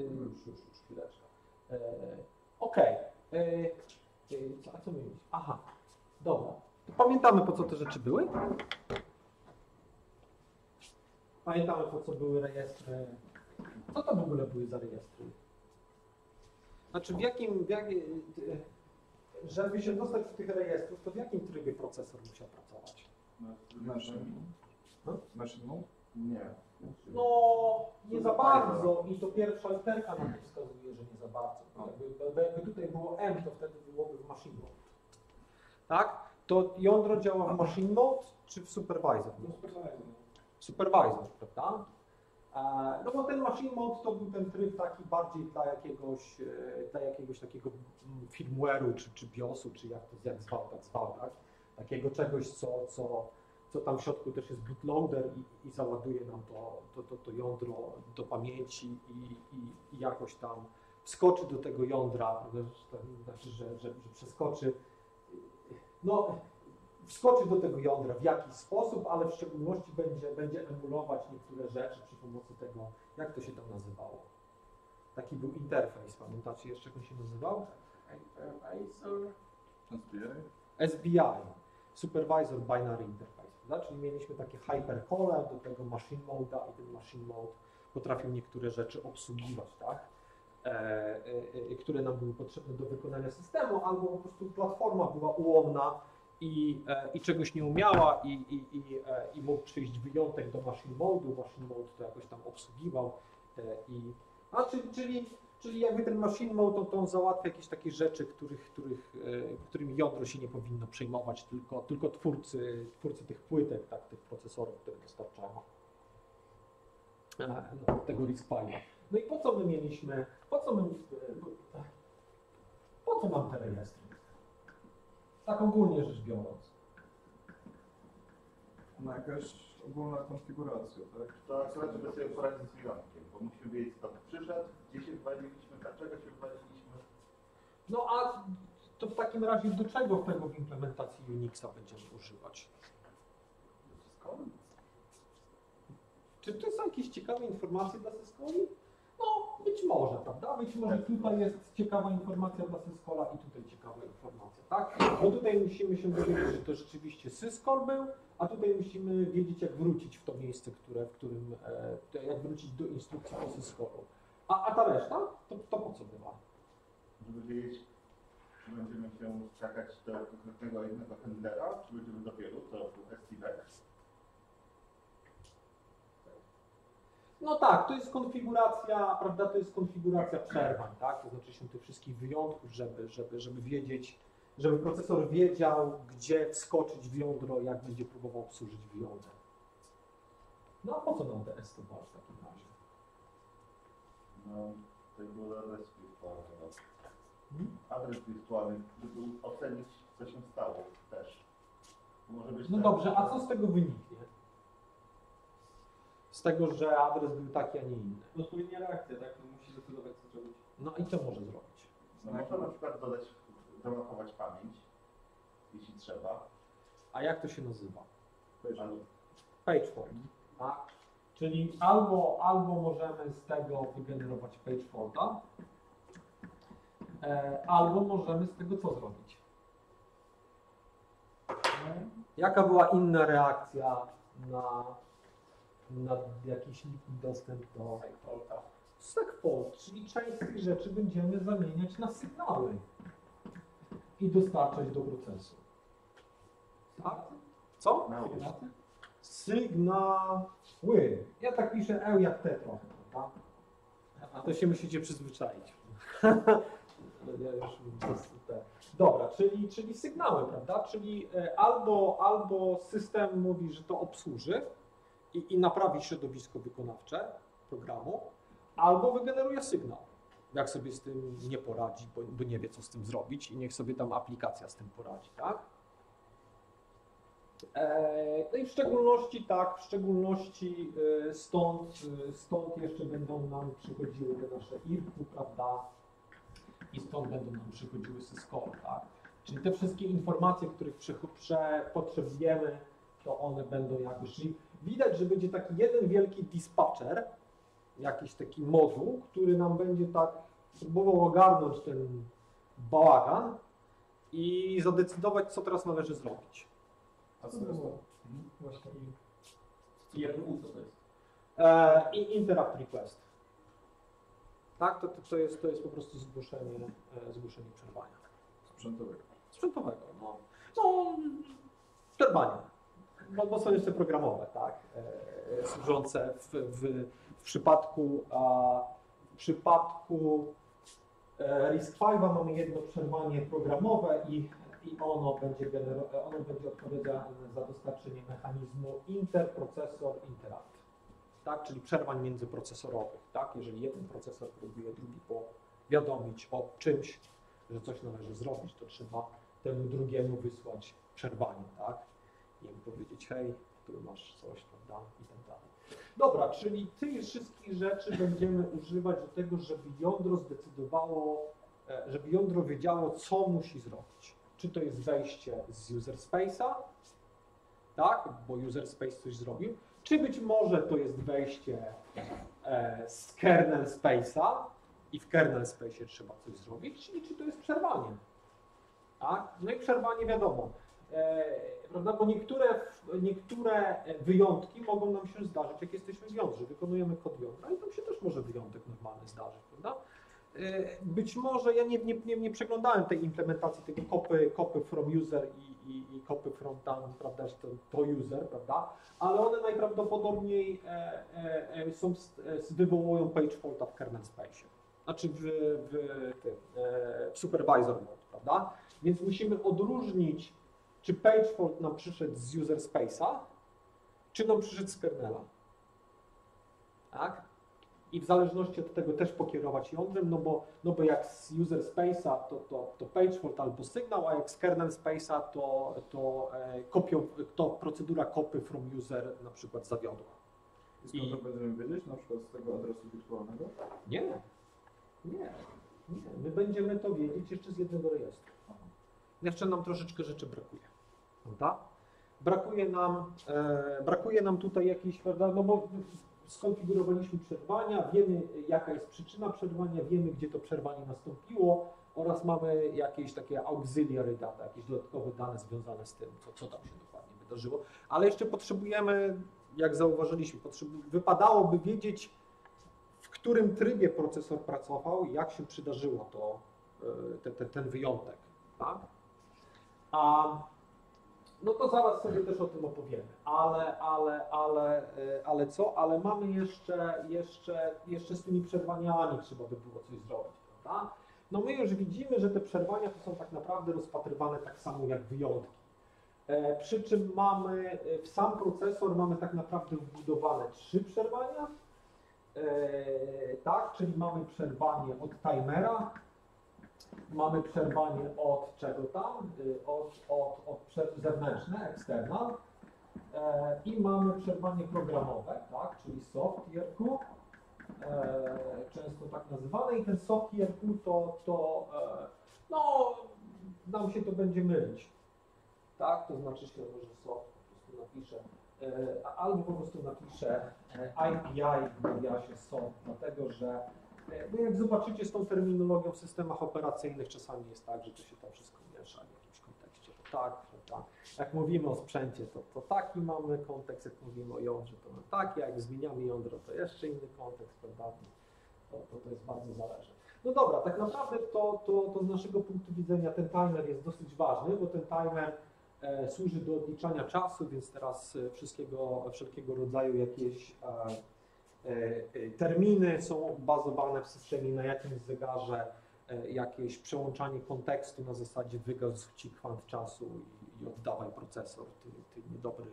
y, już, już, już, chwileczkę. E, Okej. E, e, co- A co my mieliśmy? Aha, dobra. To pamiętamy po co te rzeczy były? Pamiętamy po co były rejestry. Co to w ogóle były za rejestry? Znaczy w jakim, w jakim żeby się dostać do tych rejestrów, to w jakim trybie procesor musiał pracować? Maszyn. No. Maszyną? Nie. No, nie za bardzo i to pierwsza literka na to wskazuje, że nie za bardzo. Jakby, bo jakby tutaj było M, to wtedy byłoby w machine mode. Tak? To jądro działa w machine mode czy w supervisor? No, supervisor. Supervisor, prawda? E, No bo ten machine mode to był ten tryb taki bardziej dla jakiegoś, e, dla jakiegoś takiego mm, firmware'u, czy, czy BIOSu, czy jak to jak zwał, tak zwał, tak? Takiego czegoś, co, co, co tam w środku też jest bootloader i, i załaduje nam to, to, to, to jądro do pamięci i, i, i jakoś tam wskoczy do tego jądra, znaczy, że, że, że przeskoczy. No, wskoczy do tego jądra w jakiś sposób, ale w szczególności będzie, będzie emulować niektóre rzeczy przy pomocy tego, jak to się tam nazywało. Taki był interfejs, pamiętacie jeszcze, jak on się nazywał? Hypervisor. SBI? SBI, Supervisor Binary Interface, prawda? czyli mieliśmy takie hypercole do tego machine mode'a i ten machine mode potrafił niektóre rzeczy obsługiwać, tak? E, e, e, które nam były potrzebne do wykonania systemu, albo po prostu platforma była ułomna i, e, i czegoś nie umiała i, i, i, e, i mógł przyjść wyjątek do machine mode'u, machine mode to jakoś tam obsługiwał e, i a, czyli, czyli, czyli jakby ten machine mode, to, to on załatwia jakieś takie rzeczy, których, których, e, którymi jądro się nie powinno przejmować, tylko, tylko twórcy, twórcy tych płytek, tak, tych procesorów, które dostarczają no, tego RISC-Pi'a. No i po co my mieliśmy, po co my, po co nam te rejestry? Tak ogólnie rzecz biorąc. No jakaś ogólna konfiguracja, tak? To akurat, żeby sobie poradzić z wyjątkiem, bo musimy wiedzieć, kto tu przyszedł, gdzie się wywaliliśmy, dlaczego się wywaliliśmy. No a to w takim razie do czego tego w implementacji Unixa będziemy używać? Wszystko. Czy to są jakieś ciekawe informacje dla Syskoli? No, być może, prawda? Być może tutaj jest ciekawa informacja dla Syskola i tutaj ciekawa informacja, tak? Bo tutaj musimy się dowiedzieć, że to rzeczywiście Syskol był, a tutaj musimy wiedzieć, jak wrócić w to miejsce, które, w którym, e, jak wrócić do instrukcji po Syskolu. A, a ta reszta? To, to po co bywa? Żeby wiedzieć, czy będziemy się skakać do konkretnego jednego handlera, czy będziemy do wielu, to był STVX. No tak, to jest konfiguracja, prawda, to jest konfiguracja przerwań, tak? To znaczy się tych wszystkich wyjątków, żeby, żeby, żeby wiedzieć, żeby procesor wiedział, gdzie wskoczyć w jądro, jak będzie próbował obsłużyć w jądrze. No a po co nam te S100 w takim razie? No, był adres wirtualny. Hmm? Adres wirtualny, żeby ocenić, co się stało też. Może być No tak, dobrze, a co z tego wyniknie? Z tego, że adres był taki, a nie inny. Odpowiednia reakcja, tak? No musi zdecydować, co zrobić. No i co może zrobić? No, można na przykład dodać, zamachować pamięć, jeśli trzeba. A jak to się nazywa? Albo Page fault, tak? Czyli albo, albo możemy z tego wygenerować page faulta, e, albo możemy z tego co zrobić? Jaka była inna reakcja na, na jakiś dostęp do faulta? Segfault, czyli część tych rzeczy będziemy zamieniać na sygnały i dostarczać do procesu. Tak? Co? nauczyć. Sygnały. Ja tak piszę E jak T trochę, prawda? A to się musicie przyzwyczaić. ja już. Dobra, czyli, czyli sygnały, prawda? Czyli e, albo, albo system mówi, że to obsłuży i, i naprawi środowisko wykonawcze programu, albo wygeneruje sygnał. Jak sobie z tym nie poradzi, bo, bo nie wie, co z tym zrobić i niech sobie tam aplikacja z tym poradzi, tak? E, No i w szczególności tak, w szczególności e, stąd, e, stąd jeszcze będą nam przychodziły te nasze IRQ, prawda? I stąd będą nam przychodziły syskory, tak? Czyli te wszystkie informacje, których potrzebujemy, to one będą jakoś. Czyli widać, że będzie taki jeden wielki dispatcher jakiś taki moduł, który nam będzie tak próbował ogarnąć ten bałagan i zadecydować, co teraz należy zrobić. A co jest to? Właśnie i IRQ co to jest? E, I interrupt request. Tak, to, to, to, jest, to jest po prostu zgłoszenie, e, zgłoszenie przerwania. Sprzętowego. Sprzętowego, no. No, przerwanie. No, bo są jeszcze programowe, tak, e, służące w, w, w przypadku, a, w przypadku e, RISC-V mamy jedno przerwanie programowe i, i ono będzie, ono będzie odpowiedzialne za dostarczenie mechanizmu interprocesor interrupt, tak, czyli przerwań międzyprocesorowych, tak, jeżeli jeden procesor próbuje drugi powiadomić o czymś, że coś należy zrobić, to trzeba temu drugiemu wysłać przerwanie, tak? I mu powiedzieć, hej, tu masz coś, prawda? I tak dalej. Dobra, czyli tych wszystkich rzeczy będziemy używać do tego, żeby jądro zdecydowało, e, żeby jądro wiedziało, co musi zrobić. Czy to jest wejście z user space'a, tak? Bo user space coś zrobił, czy być może to jest wejście e, z kernel space'a i w kernel space'ie trzeba coś zrobić, czyli czy to jest przerwanie. Tak? No i przerwanie wiadomo. E, prawda? Bo niektóre, niektóre wyjątki mogą nam się zdarzyć, jak jesteśmy w jądrze, wykonujemy kod jądra i tam się też może wyjątek normalny zdarzyć, prawda? E, Być może ja nie, nie, nie, nie przeglądałem tej implementacji tego kopy, kopy from user i, i, i kopy from tam, prawda, że to, to user, prawda? Ale one najprawdopodobniej e, e, e, są, e, wywołują page faulta w kernel space. Znaczy w, w, tym, e, w supervisor mode, prawda? Więc musimy odróżnić, czy page fault nam przyszedł z user space'a, czy nam przyszedł z kernela. Tak? I w zależności od tego też pokierować jądrem, no bo, no bo jak z user space'a to, to, to page fault albo sygnał, a jak z kernel space'a to, to, e, kopią, to procedura kopy from user na przykład zawiodła. I skąd to będziemy wiedzieć? Na przykład z tego adresu wirtualnego? Nie, nie, nie. My będziemy to wiedzieć jeszcze z jednego rejestru. Jeszcze nam troszeczkę rzeczy brakuje. Prawda? Brakuje nam, e, brakuje nam tutaj jakiejś, prawda, no bo skonfigurowaliśmy przerwania, wiemy jaka jest przyczyna przerwania, wiemy gdzie to przerwanie nastąpiło oraz mamy jakieś takie auxiliary data, jakieś dodatkowe dane związane z tym, co, co tam się dokładnie wydarzyło. Ale jeszcze potrzebujemy, jak zauważyliśmy, potrzeb, wypadałoby wiedzieć, w którym trybie procesor pracował i jak się przydarzyło to, e, te, te, ten wyjątek. Tak? A, no to zaraz sobie też o tym opowiemy. Ale, ale, ale, e, ale co? Ale mamy jeszcze, jeszcze, jeszcze z tymi przerwaniami trzeba by było coś zrobić, prawda? No my już widzimy, że te przerwania to są tak naprawdę rozpatrywane tak samo jak wyjątki. E, przy czym mamy e, w sam procesor mamy tak naprawdę wbudowane trzy przerwania, tak, czyli mamy przerwanie od timera, mamy przerwanie od czego tam, Y, od, od, od zewnętrzne, external e, i mamy przerwanie programowe, tak, czyli soft IRQ, e, często tak nazywane. I ten soft IRQ to, to e, no, nam się to będzie mylić, tak, to znaczy się, że soft po prostu napiszę E, albo po prostu napiszę e, IPI w nawiasie są, dlatego że e, no jak zobaczycie z tą terminologią w systemach operacyjnych czasami jest tak, że to się tam wszystko miesza w jakimś kontekście. To tak, to tak. Jak mówimy o sprzęcie, to, to taki mamy kontekst, jak mówimy o jądrze, to mamy taki, a jak zmieniamy jądro, to jeszcze inny kontekst, prawda? To, to, to jest bardzo zależne. No dobra, tak naprawdę to, to, to z naszego punktu widzenia ten timer jest dosyć ważny, bo ten timer e, służy do odliczania czasu, więc teraz e, wszystkiego, wszelkiego rodzaju jakieś e, terminy są bazowane w systemie na jakimś zegarze, e, jakieś przełączanie kontekstu na zasadzie wygasł ci kwant czasu i, i oddawaj procesor, ty, ty niedobry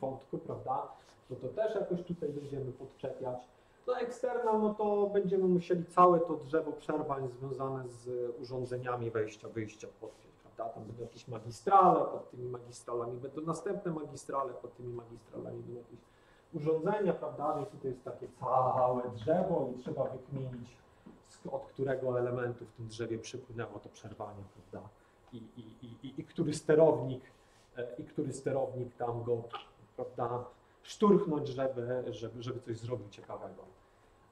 wątku, prawda? No to też jakoś tutaj będziemy podczepiać. No eksternal, no to będziemy musieli całe to drzewo przerwań związane z urządzeniami wejścia, wyjścia podpiąć, prawda? Tam będą jakieś magistrale, pod tymi magistralami będą następne magistrale, pod tymi magistralami będą jakieś urządzenia, prawda? Więc tutaj jest takie całe drzewo i trzeba wykminić, od którego elementu w tym drzewie przypłynęło to przerwanie, prawda? I, i, i, i, który sterownik, e, i który sterownik tam go, prawda, szturchnąć, żeby, żeby, żeby coś zrobił ciekawego.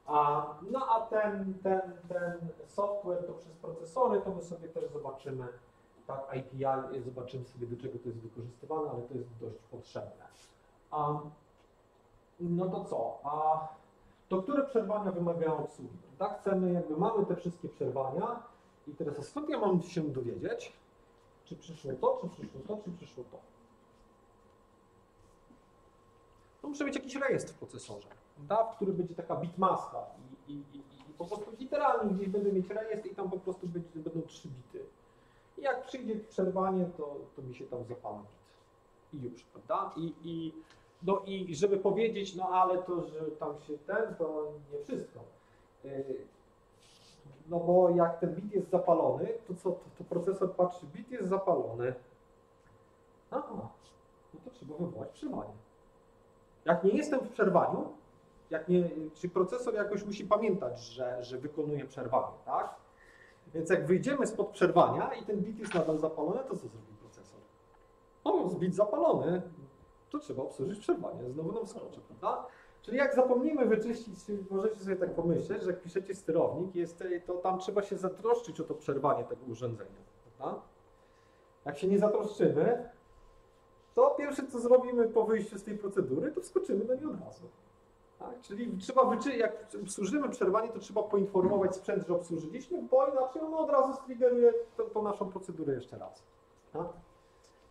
A, no a ten, ten, ten software to przez procesory, to my sobie też zobaczymy, tak, API, zobaczymy sobie do czego to jest wykorzystywane, ale to jest dość potrzebne. A, no to co? A to które przerwania wymagają obsługi? Tak, chcemy, jakby mamy te wszystkie przerwania i teraz skąd ja mam się dowiedzieć, czy przyszło to, czy przyszło to, czy przyszło to? To musi być jakiś rejestr w procesorze, prawda, w który będzie taka bitmaska i, i, i, i po prostu literalnie gdzieś będę mieć rejestr i tam po prostu będzie, będą trzy bity. I jak przyjdzie przerwanie, to, to mi się tam zapala bit. I już, prawda? I, i, no i żeby powiedzieć, no ale to, że tam się ten, to nie wszystko. Yy, No bo jak ten bit jest zapalony, to co, to, to procesor patrzy, bit jest zapalony. Aha, no to trzeba wywołać przerwanie. Jak nie jestem w przerwaniu, jak nie, czy procesor jakoś musi pamiętać, że, że wykonuje przerwanie, tak? Więc jak wyjdziemy spod przerwania i ten bit jest nadal zapalony, to co zrobi procesor? O, jest bit zapalony, to trzeba obsłużyć przerwanie, znowu nam skoczy, prawda? Czyli jak zapomnimy wyczyścić, możecie sobie tak pomyśleć, że jak piszecie sterownik, jest, to tam trzeba się zatroszczyć o to przerwanie tego urządzenia, prawda? Jak się nie zatroszczymy, to pierwsze co zrobimy po wyjściu z tej procedury, to wskoczymy do niej od razu. Tak? Czyli trzeba wyczy- jak obsłużymy przerwanie, to trzeba poinformować sprzęt, że obsłużyliśmy, bo inaczej on od razu striggeruje tą, tą naszą procedurę jeszcze raz. Tak?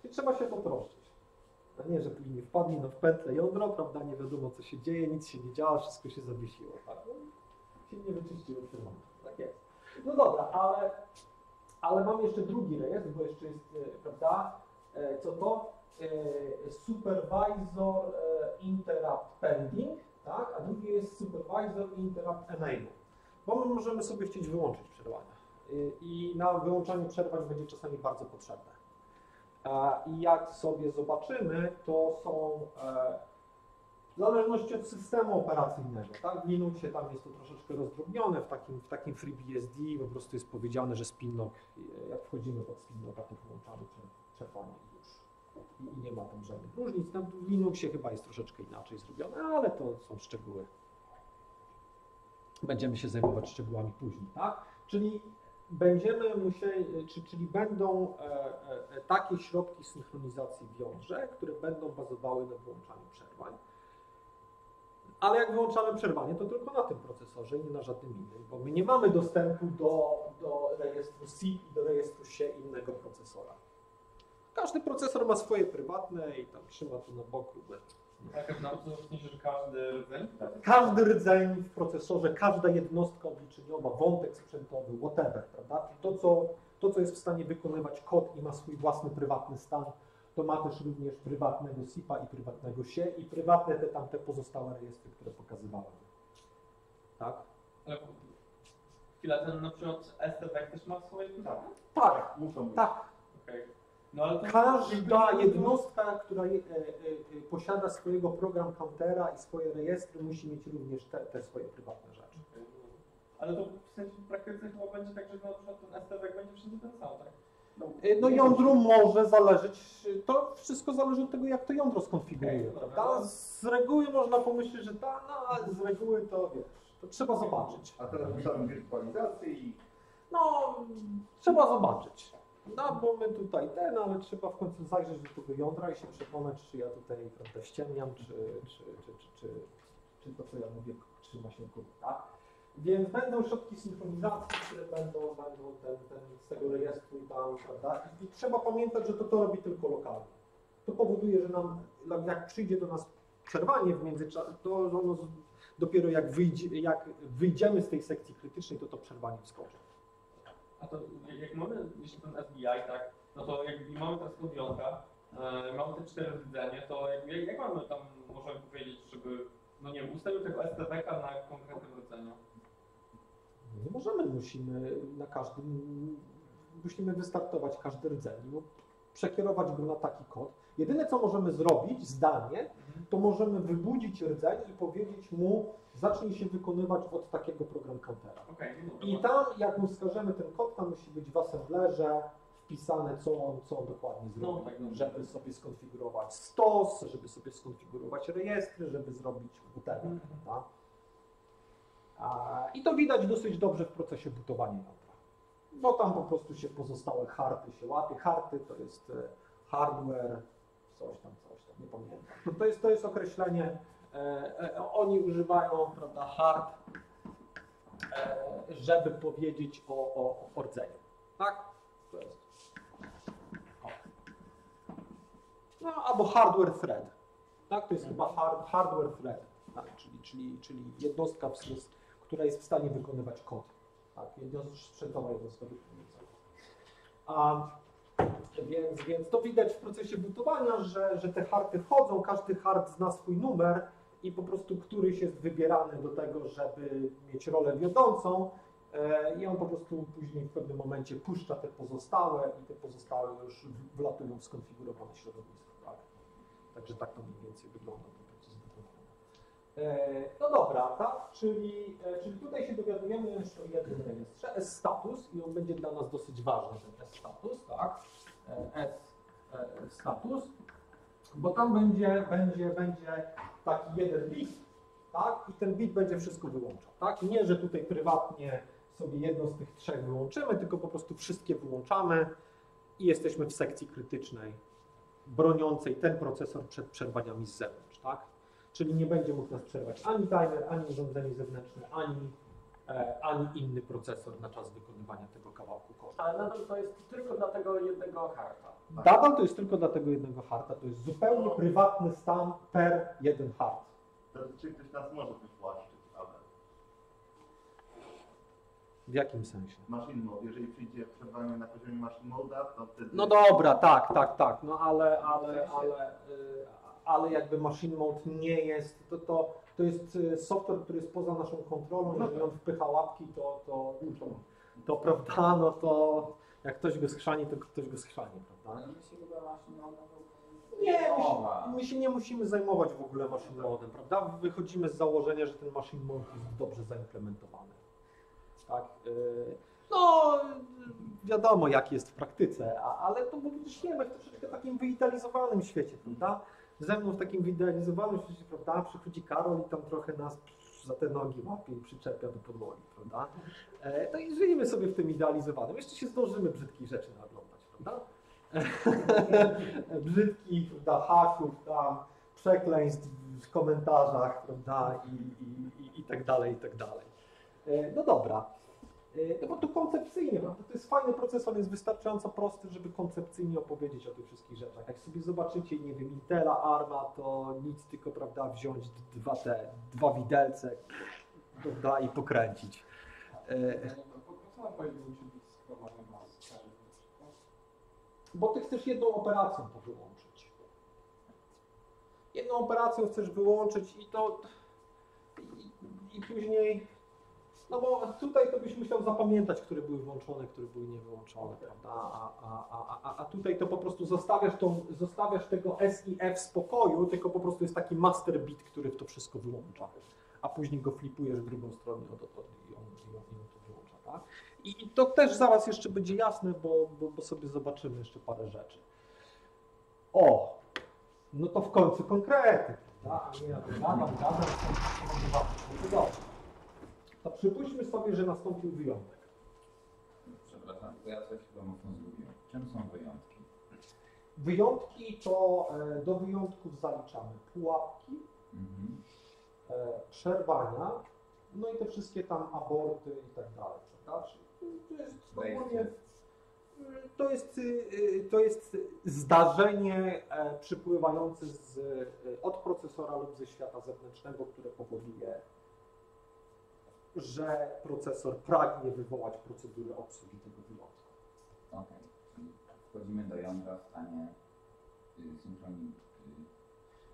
I trzeba się potroszczyć. Nie, że później wpadnie no w pętlę jądro, prawda, nie wiadomo co się dzieje, nic się nie działa, wszystko się zawiesiło. Tak? No, się nie wyczyściło przerwanie. Tak jest. No dobra, ale, ale mam jeszcze drugi rejestr, bo jeszcze jest, e, prawda, e, co to? E, Supervisor Interrupt Pending, tak? a drugi jest Supervisor Interrupt Enable. Bo my możemy sobie chcieć wyłączyć przerwania. I na wyłączanie przerwań będzie czasami bardzo potrzebne. I jak sobie zobaczymy, to są e, w zależności od systemu operacyjnego. Tak? W Linuxie tam jest to troszeczkę rozdrobnione, w takim, w takim FreeBSD po prostu jest powiedziane, że spinlock, e, jak wchodzimy pod spinlocka, to wyłączamy prze- przerwanie i już. I, I nie ma tam żadnych różnic. Tam w Linuxie chyba jest troszeczkę inaczej zrobione, ale to są szczegóły. Będziemy się zajmować szczegółami później, tak? Czyli będziemy musieli, czy, czyli będą e, e, e, takie środki synchronizacji w jądrze, które będą bazowały na wyłączaniu przerwań. Ale jak wyłączamy przerwanie, to tylko na tym procesorze i nie na żadnym innym, bo my nie mamy dostępu do, do rejestru C i do rejestru SIE innego procesora. Każdy procesor ma swoje prywatne i tam trzyma to na boku. Tak nam że każdy rdzeń? Każdy rdzeń w procesorze, każda jednostka obliczeniowa, wątek sprzętowy, whatever, prawda? To co, to, co jest w stanie wykonywać kod i ma swój własny prywatny stan, to ma też również prywatnego SIP-a i prywatnego SIE i prywatne te tamte pozostałe rejestry, które pokazywałem. Tak? Ale chwila, ten na przykład STB też ma swoje prywatne? Tak, Muszą być. tak. Okej. No. Każda jednostka, która je, e, e, e, posiada swojego program countera i swoje rejestry, musi mieć również te, te swoje prywatne rzeczy. No. Ale to w sensie w praktyce chyba będzie tak, że na przykład ten STB będzie wszędzie ten sam, tak? No jądru może zależeć, to wszystko zależy od tego, jak to jądro skonfiguruje. Dobra. prawda? Z reguły można pomyśleć, że ta, no ale z reguły to wiesz, to trzeba zobaczyć. A teraz myślałem wirtualizację i No, trzeba zobaczyć. Bo my tutaj ten, ale trzeba w końcu zajrzeć do tego jądra i się przekonać, czy ja tutaj prawda, ściemniam, czy, czy, czy, czy, to, co ja mówię, trzyma się kupy, tak? Więc będą środki synchronizacji, które będą, będą ten, ten z tego rejestru i tam, prawda? I, trzeba pamiętać, że to to robi tylko lokalnie. To powoduje, że nam, jak przyjdzie do nas przerwanie w międzyczasie, to ono dopiero jak, wyjdzie, jak wyjdziemy z tej sekcji krytycznej, to to przerwanie wskoczy. A to jak mamy jeśli ten SBI, tak, no to jak mamy teraz podjątka, e, mamy te cztery rdzenie, to jak, jak, mamy tam, możemy powiedzieć, żeby, no nie wiem, ustawił tego STB-ka na konkretnym rdzeniu? Nie możemy, musimy na każdym, musimy wystartować każdy rdzeń, no, przekierować go na taki kod. Jedyne co możemy zrobić zdalnie, to możemy wybudzić rdzeń i powiedzieć mu, zacznij się wykonywać od takiego program countera. Okej, no. I tam, jak mu wskażemy ten kod, tam musi być w assemblerze wpisane, co on, co on dokładnie No, zrobi, tak, no. żeby sobie skonfigurować stos, żeby sobie skonfigurować rejestry, żeby zrobić Mhm. prawda? A, I to widać dosyć dobrze w procesie butowania. Bo tam po prostu się pozostałe harty się łapie. Harty to jest e, hardware, coś tam, coś tam, nie pamiętam. To, to, jest, to jest określenie, e, e, oni używają, prawda, hard, e, żeby powiedzieć o, o, o rdzeniu. Tak? To jest. O. No, albo hardware thread. Tak, to jest chyba hard, hardware thread, tak, czyli, czyli, czyli jednostka, która jest w stanie wykonywać kod. Tak, jednostka sprzętowa jednostka wykonywania. A, więc, więc to widać w procesie budowania, że, że te harty wchodzą, każdy hart zna swój numer i po prostu któryś jest wybierany do tego, żeby mieć rolę wiodącą e, i on po prostu później w pewnym momencie puszcza te pozostałe i te pozostałe już wlatują w skonfigurowane środowisko. Tak? Także tak to mniej więcej wygląda ten proces budowania. E, No dobra, tak? Czyli, e, czyli tutaj się dowiadujemy jeszcze o jednym rejestrze, S-status i on będzie dla nas dosyć ważny, ten S-status, tak? E, S-status, bo tam będzie, będzie, będzie taki jeden bit, tak? I ten bit będzie wszystko wyłączał, tak? Nie, że tutaj prywatnie sobie jedno z tych trzech wyłączymy, tylko po prostu wszystkie wyłączamy i jesteśmy w sekcji krytycznej broniącej ten procesor przed przerwaniami z zewnątrz, tak? Czyli nie będzie mógł nas przerwać ani timer, ani urządzenie zewnętrzne, ani, e, ani inny procesor na czas wykonywania tego kawałku kodu. Ale nadal to jest tylko dla tego jednego harta. Nadal to jest tylko dla tego jednego harta, to jest zupełnie prywatny stan per jeden hart. To czy ktoś nas może wywłaszczyć, ale W jakim sensie? machine mode, jeżeli przyjdzie przerwanie na poziomie machine mode'a, to wtedy... No dobra, tak, tak, tak, no ale, ale, ale, y, ale jakby machine mode nie jest, to, to, to jest y, software, który jest poza naszą kontrolą, jeżeli on wpycha łapki, to, to, to, to prawda, no to jak ktoś go skrzani, to ktoś go skrzani, prawda? Nie, my się, my się nie musimy zajmować w ogóle machine modem, prawda? Wychodzimy z założenia, że ten machine mode jest dobrze zaimplementowany. Tak? y, No, wiadomo jak jest w praktyce, ale to bo żyjemy w troszeczkę takim wyidealizowanym świecie, prawda? Ze mną w takim wyidealizowanym świecie, prawda? Przychodzi Karol i tam trochę nas za te nogi łapie i przyczepia do podłogi, prawda? E, No i żyjemy sobie w tym idealizowanym. Jeszcze się zdążymy brzydkich rzeczy naglądać, prawda? brzydkich, prawda, haków, tam, przekleństw w komentarzach, prawda, i, i, i, i tak dalej, i tak dalej. E, No dobra. E, No bo tu koncepcyjnie, prawda, to jest fajny proces, on jest wystarczająco prosty, żeby koncepcyjnie opowiedzieć o tych wszystkich rzeczach. Jak sobie zobaczycie, nie wiem, Intela, Arma, to nic, tylko, prawda, wziąć dwa te, dwa widelce, prawda, i pokręcić. Skarży? Bo ty chcesz jedną operacją to wyłączyć. Jedną operacją chcesz wyłączyć i to. I, i później. No bo tutaj to byś musiał zapamiętać, które były włączone, które były niewyłączone, prawda? A, a, a, a, a tutaj to po prostu zostawiasz, tą, zostawiasz tego SIF w spokoju, tylko po prostu jest taki master bit, który to wszystko wyłącza. A później go flipujesz w drugą stronę od, od, od, i, on, i, on, i to wyłącza, tak? I, I to też zaraz jeszcze będzie jasne, bo, bo, bo sobie zobaczymy jeszcze parę rzeczy. O, no to w końcu konkrety, prawda? A nie ja to gadam, gadam, no to dobrze. To przypuśćmy sobie, że nastąpił wyjątek. Przepraszam, to ja coś chyba mocno zgubiłem. Czym są wyjątki? Wyjątki to e, do wyjątków zaliczamy pułapki, Mhm. e, przerwania, no i te wszystkie tam aborty i tak dalej, prawda? To jest ogólnie, to jest, y, y, to jest zdarzenie e, przypływające z, y, od procesora lub ze świata zewnętrznego, które powoduje, że procesor pragnie wywołać procedurę obsługi tego wyjątku. Okej, czyli wchodzimy do jądra w stanie y, synchronii. y,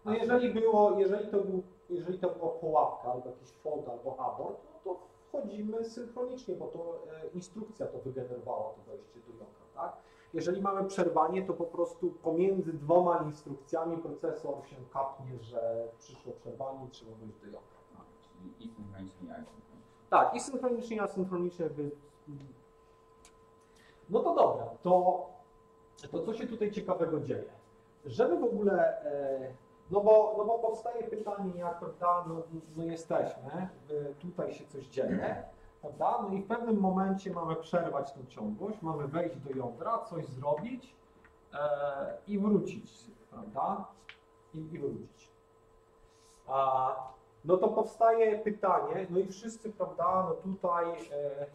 No jeżeli było, jeżeli to, był, jeżeli to była pułapka, albo jakiś fold, albo abort, no to wchodzimy synchronicznie, bo to e, instrukcja to wygenerowała to wejście do jądra, tak? Jeżeli mamy przerwanie, to po prostu pomiędzy dwoma instrukcjami procesor się kapnie, że przyszło przerwanie i trzeba wejść do jądra. a, Czyli i synchronicznie, i. Tak, i synchronicznie, i asynchronicznie. No to dobra, to, to co się tutaj ciekawego dzieje? Żeby w ogóle e, No bo, no bo powstaje pytanie, jak prawda, no, no jesteśmy, y, tutaj się coś dzieje, prawda? No i w pewnym momencie mamy przerwać tę ciągłość, mamy wejść do jądra, coś zrobić e, i wrócić, prawda? I, i wrócić. A, no to powstaje pytanie, no i wszyscy, prawda, no tutaj, e,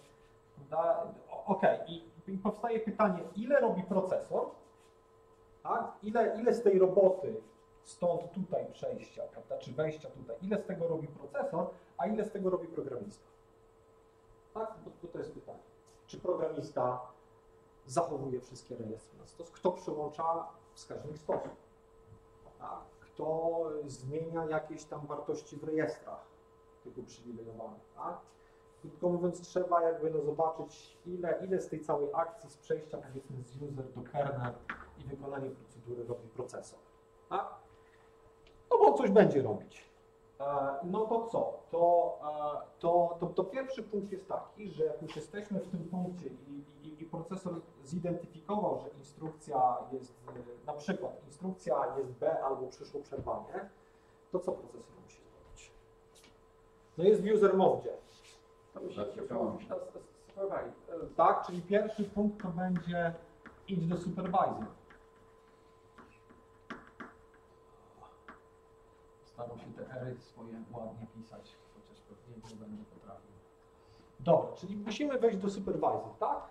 prawda, o- okej, i, powstaje pytanie, ile robi procesor, tak? Ile, ile z tej roboty stąd tutaj przejścia, prawda, czy wejścia tutaj, ile z tego robi procesor, a ile z tego robi programista? Tak, bo, to jest pytanie. Czy programista zachowuje wszystkie rejestry na stos? Kto przełącza wskaźnik stosu? Tak? Kto zmienia jakieś tam wartości w rejestrach tych uprzywilejowanych? Tak? Krótko mówiąc, trzeba jakby no zobaczyć, ile, ile z tej całej akcji z przejścia powiedzmy z user do kernel i wykonanie procedury robi procesor. Tak? No bo coś będzie robić. E, No to co? To, e, to, to, to pierwszy punkt jest taki, że jak już jesteśmy w tym punkcie i, i, i procesor zidentyfikował, że instrukcja jest, e, na przykład instrukcja jest B albo przyszło przerwanie, to co procesor musi zrobić? No jest w user mode. To musi się. E, Tak, czyli pierwszy punkt to będzie idź do supervisor. Staram się te ery swoje ładnie pisać, chociaż pewnie nie będę potrafił. Dobra, czyli musimy wejść do supervisor, tak?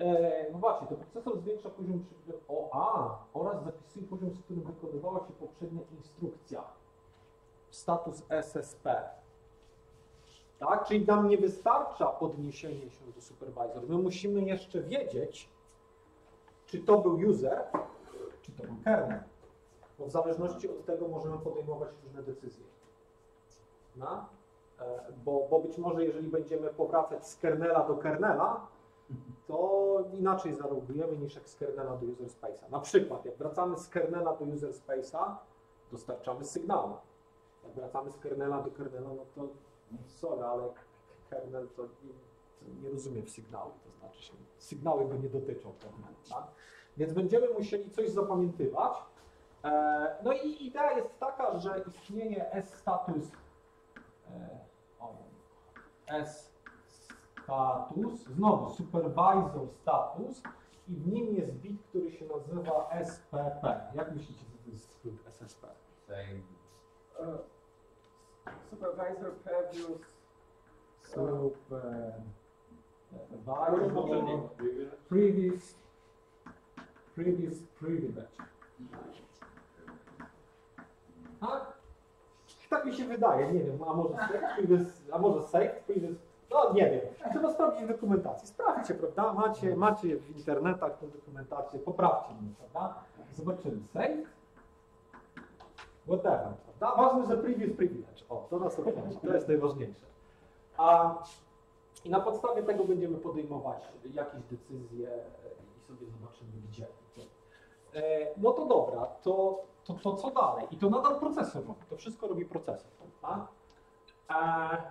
E, no właśnie, to procesor zwiększa poziom przy- o, a, oraz zapisuje poziom, z którym wykonywała się poprzednia instrukcja. Status SSP. Tak? Czyli nam nie wystarcza podniesienie się do supervisor. My musimy jeszcze wiedzieć, czy to był user, czy to był kernel. Bo w zależności od tego możemy podejmować różne decyzje. No? Bo, bo być może jeżeli będziemy powracać z kernela do kernela, to inaczej zareagujemy niż jak z kernela do user space'a. Na przykład, jak wracamy z kernela do user space'a, dostarczamy sygnału. Jak wracamy z kernela do kernela, no to no sorry, ale kernel to nie, to nie rozumie w sygnału, to znaczy się, sygnały go nie dotyczą tak? Więc będziemy musieli coś zapamiętywać. E, no i idea jest taka, że istnieje S-status, e, S-status, znowu supervisor status i w nim jest bit, który się nazywa SPP. Jak myślicie, co to jest skrót SSP? Save. e, Supervisor previews. Super. Previous. Previous privilege. Tak? Tak mi się wydaje, nie wiem, a może previous, a może previous, no nie wiem. Trzeba sprawdzić w dokumentacji. Sprawdźcie, prawda? Macie, macie w internetach tę dokumentację, poprawcie mnie, prawda? Zobaczymy. Saved? Whatever, prawda? Ważne, że previous privilege. O, to nas obchodzi, to jest najważniejsze. A, I na podstawie tego będziemy podejmować jakieś decyzje i sobie zobaczymy gdzie. E, No to dobra, to, to, to co dalej? I to nadal procesor robi, to wszystko robi procesor. prawda? E,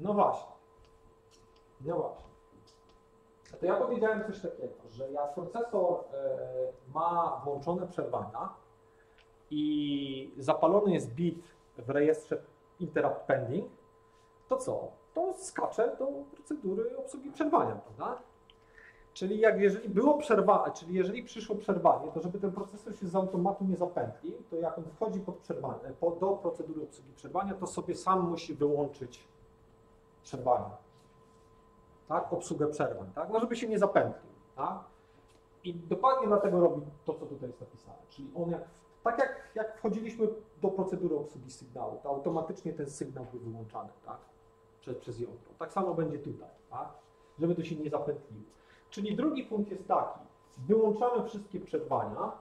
No właśnie. No właśnie. To ja powiedziałem coś takiego, że jak procesor e, ma włączone przerwania i zapalony jest bit w rejestrze interrupt pending, to co? To skacze do procedury obsługi przerwania, prawda? Czyli jak jeżeli było przerwanie, czyli jeżeli przyszło przerwanie, to żeby ten procesor się z automatu nie zapętlił, to jak on wchodzi pod przerwanie, po, do procedury obsługi przerwania, to sobie sam musi wyłączyć przerwanie. Tak? Obsługę przerwań, tak? No żeby się nie zapętlił, tak? I dokładnie dlatego robi to, co tutaj jest napisane. Czyli on jak, tak jak, jak wchodziliśmy do procedury obsługi sygnału, to automatycznie ten sygnał był wyłączany, tak? Przez, przez jądro. Tak samo będzie tutaj, tak? Żeby to się nie zapętliło. Czyli drugi punkt jest taki. Wyłączamy wszystkie przerwania,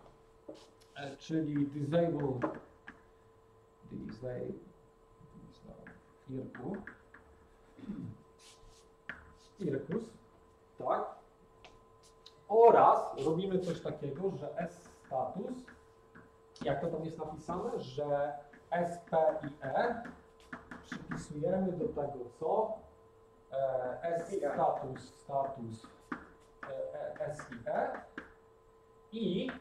e, czyli disable, disable, IRQ, IRQs, tak? Oraz robimy coś takiego, że S-status, jak to tam jest napisane, że SP i E przypisujemy do tego co? E, status e, e, S i E i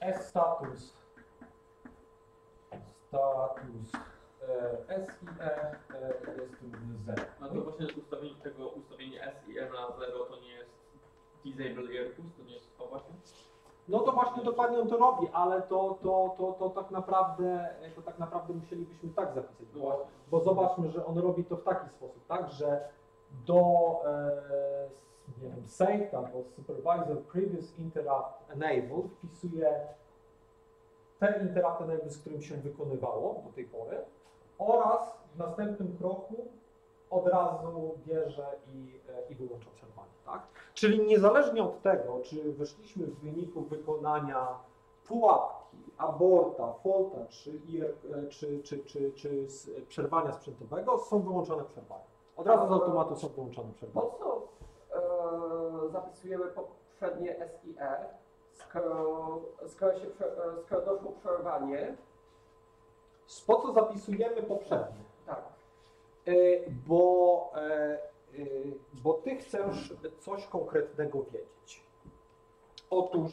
S-status Status e, SIE e, jest równy 0. No to właśnie ustawienie tego, ustawienie SIE na 0 to nie jest disable Aircus, to nie jest to właśnie? No to właśnie dokładnie on to robi, ale to, to, to, to tak naprawdę to tak naprawdę musielibyśmy tak zapisać. No Bo, właśnie. bo zobaczmy, że on robi to w taki sposób, tak, że do e, nie wiem, saved albo supervisor previous interrupt enable wpisuje ten interrupt enable, z którym się wykonywało do tej pory oraz w następnym kroku od razu bierze i, e, i wyłącza przerwanie, tak? Czyli niezależnie od tego, czy weszliśmy w wyniku wykonania pułapki, aborta, folta czy, e, czy, czy, czy, czy przerwania sprzętowego, są wyłączone przerwania. Od razu z automatu są wyłączone przerwania. Po e, zapisujemy poprzednie SIE, skoro, skoro, się, e, skoro doszło przerwanie? Po co zapisujemy poprzednie? Tak. E, bo, e, e, bo ty chcesz coś konkretnego wiedzieć. Otóż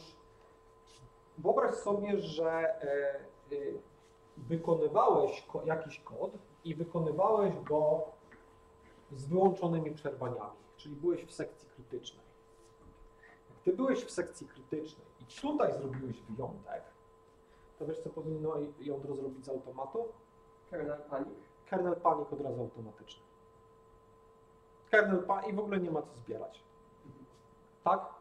wyobraź sobie, że e, e, wykonywałeś ko- jakiś kod i wykonywałeś go z wyłączonymi przerwaniami, czyli byłeś w sekcji krytycznej. Jak ty byłeś w sekcji krytycznej i tutaj zrobiłeś wyjątek, to wiesz co powinno jądro zrobić z automatu? Kernel panic. kernel panic od razu automatyczny. Kernel panic i w ogóle nie ma co zbierać. Tak?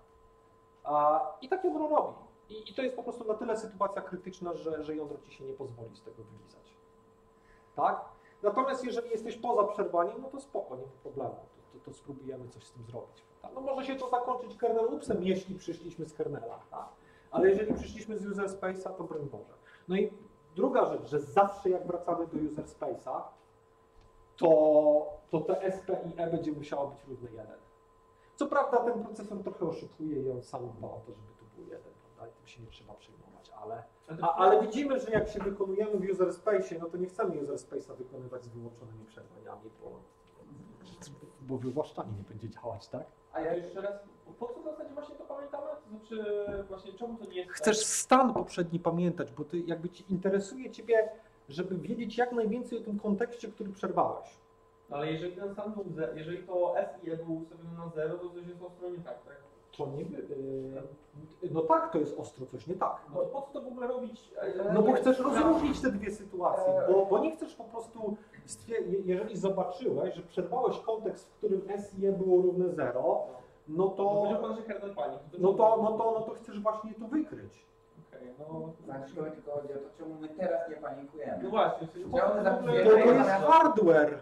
A, I tak jądro robi. I, I to jest po prostu na tyle sytuacja krytyczna, że, że jądro ci się nie pozwoli z tego wylizać. Tak? Natomiast jeżeli jesteś poza przerwaniem, no to spoko, nie ma problemu. To, to, spróbujemy coś z tym zrobić. prawda? No może się to zakończyć kernel upsem, jeśli przyszliśmy z kernela. Tak? Ale jeżeli przyszliśmy z user space'a, to broń Boże. No i druga rzecz, że zawsze jak wracamy do user space'a, to, to te SPIE będzie musiało być równe 1. Co prawda ten procesor trochę oszukuje i on sam dba o to, żeby to był 1, prawda? I tym się nie trzeba przejmować, ale, a, ale widzimy, że jak się wykonujemy w user space'ie, no to nie chcemy user space'a wykonywać z wyłączonymi przerwaniami, bo, bo wywłaszczanie nie będzie działać, tak? A ja jeszcze raz, po co w zasadzie właśnie to pamiętamy? To znaczy, właśnie czemu to nie jest... Chcesz stan poprzedni pamiętać, bo ty jakby ci interesuje ciebie, żeby wiedzieć jak najwięcej o tym kontekście, który przerwałeś. No ale jeżeli ten sam był, jeżeli to SIE było ustawione na 0, to coś jest ostro nie tak, tak? To nie, yy, no tak, to jest ostro coś nie tak. No to po co to w ogóle robić? E, No bo chcesz rozróżnić te dwie sytuacje, bo, bo nie chcesz po prostu, jeżeli zobaczyłeś, że przerwałeś kontekst, w którym SIE było równe 0, no No to, pan, że no to, no to, no to chcesz właśnie to wykryć. Okej, no... Znaczy, tylko chodzi o to, czemu my teraz nie panikujemy. No właśnie, to jest hardware.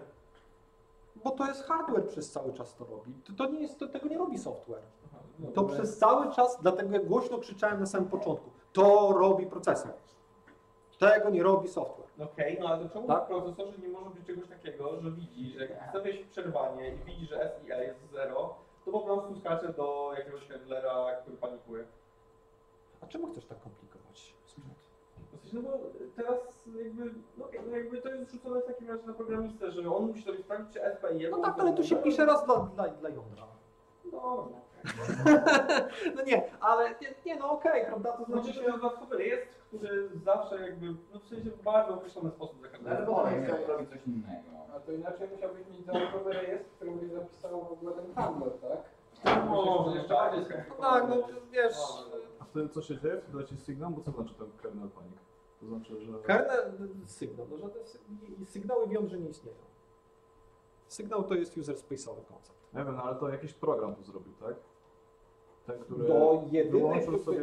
Bo to jest hardware przez cały czas to robi. To, to nie jest, to, tego nie robi software. No To dobra. przez cały czas, dlatego jak głośno krzyczałem na samym początku, to robi procesor. Tego nie robi software. Okej, no ale czemu Tak? w procesorze nie może być czegoś takiego, że widzi, że jak chce wejść w przerwanie i widzi, że SIA jest 0, to po prostu skacze do jakiegoś handlera, który panikuje. A czemu chcesz tak komplikować sprzęt? Sensie, No bo teraz jakby, no, no jakby to jest rzucone w takim razie na programistę, że on musi sobie sprawdzić, czy SPI No tak, ale to się pisze raz dla, dla, dla jądra. No, No nie, ale nie, nie no okej, prawda, to to znaczy znaczy, się... że to jest dodatkowy rejestr, który zawsze jakby, no w sensie w bardzo określony sposób Ale zakazuje. bo on chciał robić coś innego. A to inaczej musiałbyś mieć dodatkowy rejestr, który będzie zapisał w ogóle ten handler, tak? Może jeszcze bardziej No tak, no to wiesz... A wtedy co się dzieje? Wtedy leci sygnał, bo co znaczy ten kernel panic? To znaczy, że... Kernel, sygnał, no żadne sy- sygnały w jądrze nie istnieją. Sygnał to jest user space'owy koncept. Nie wiem, no, ale to jakiś program tu zrobił, tak? Ten, który Do jedyny,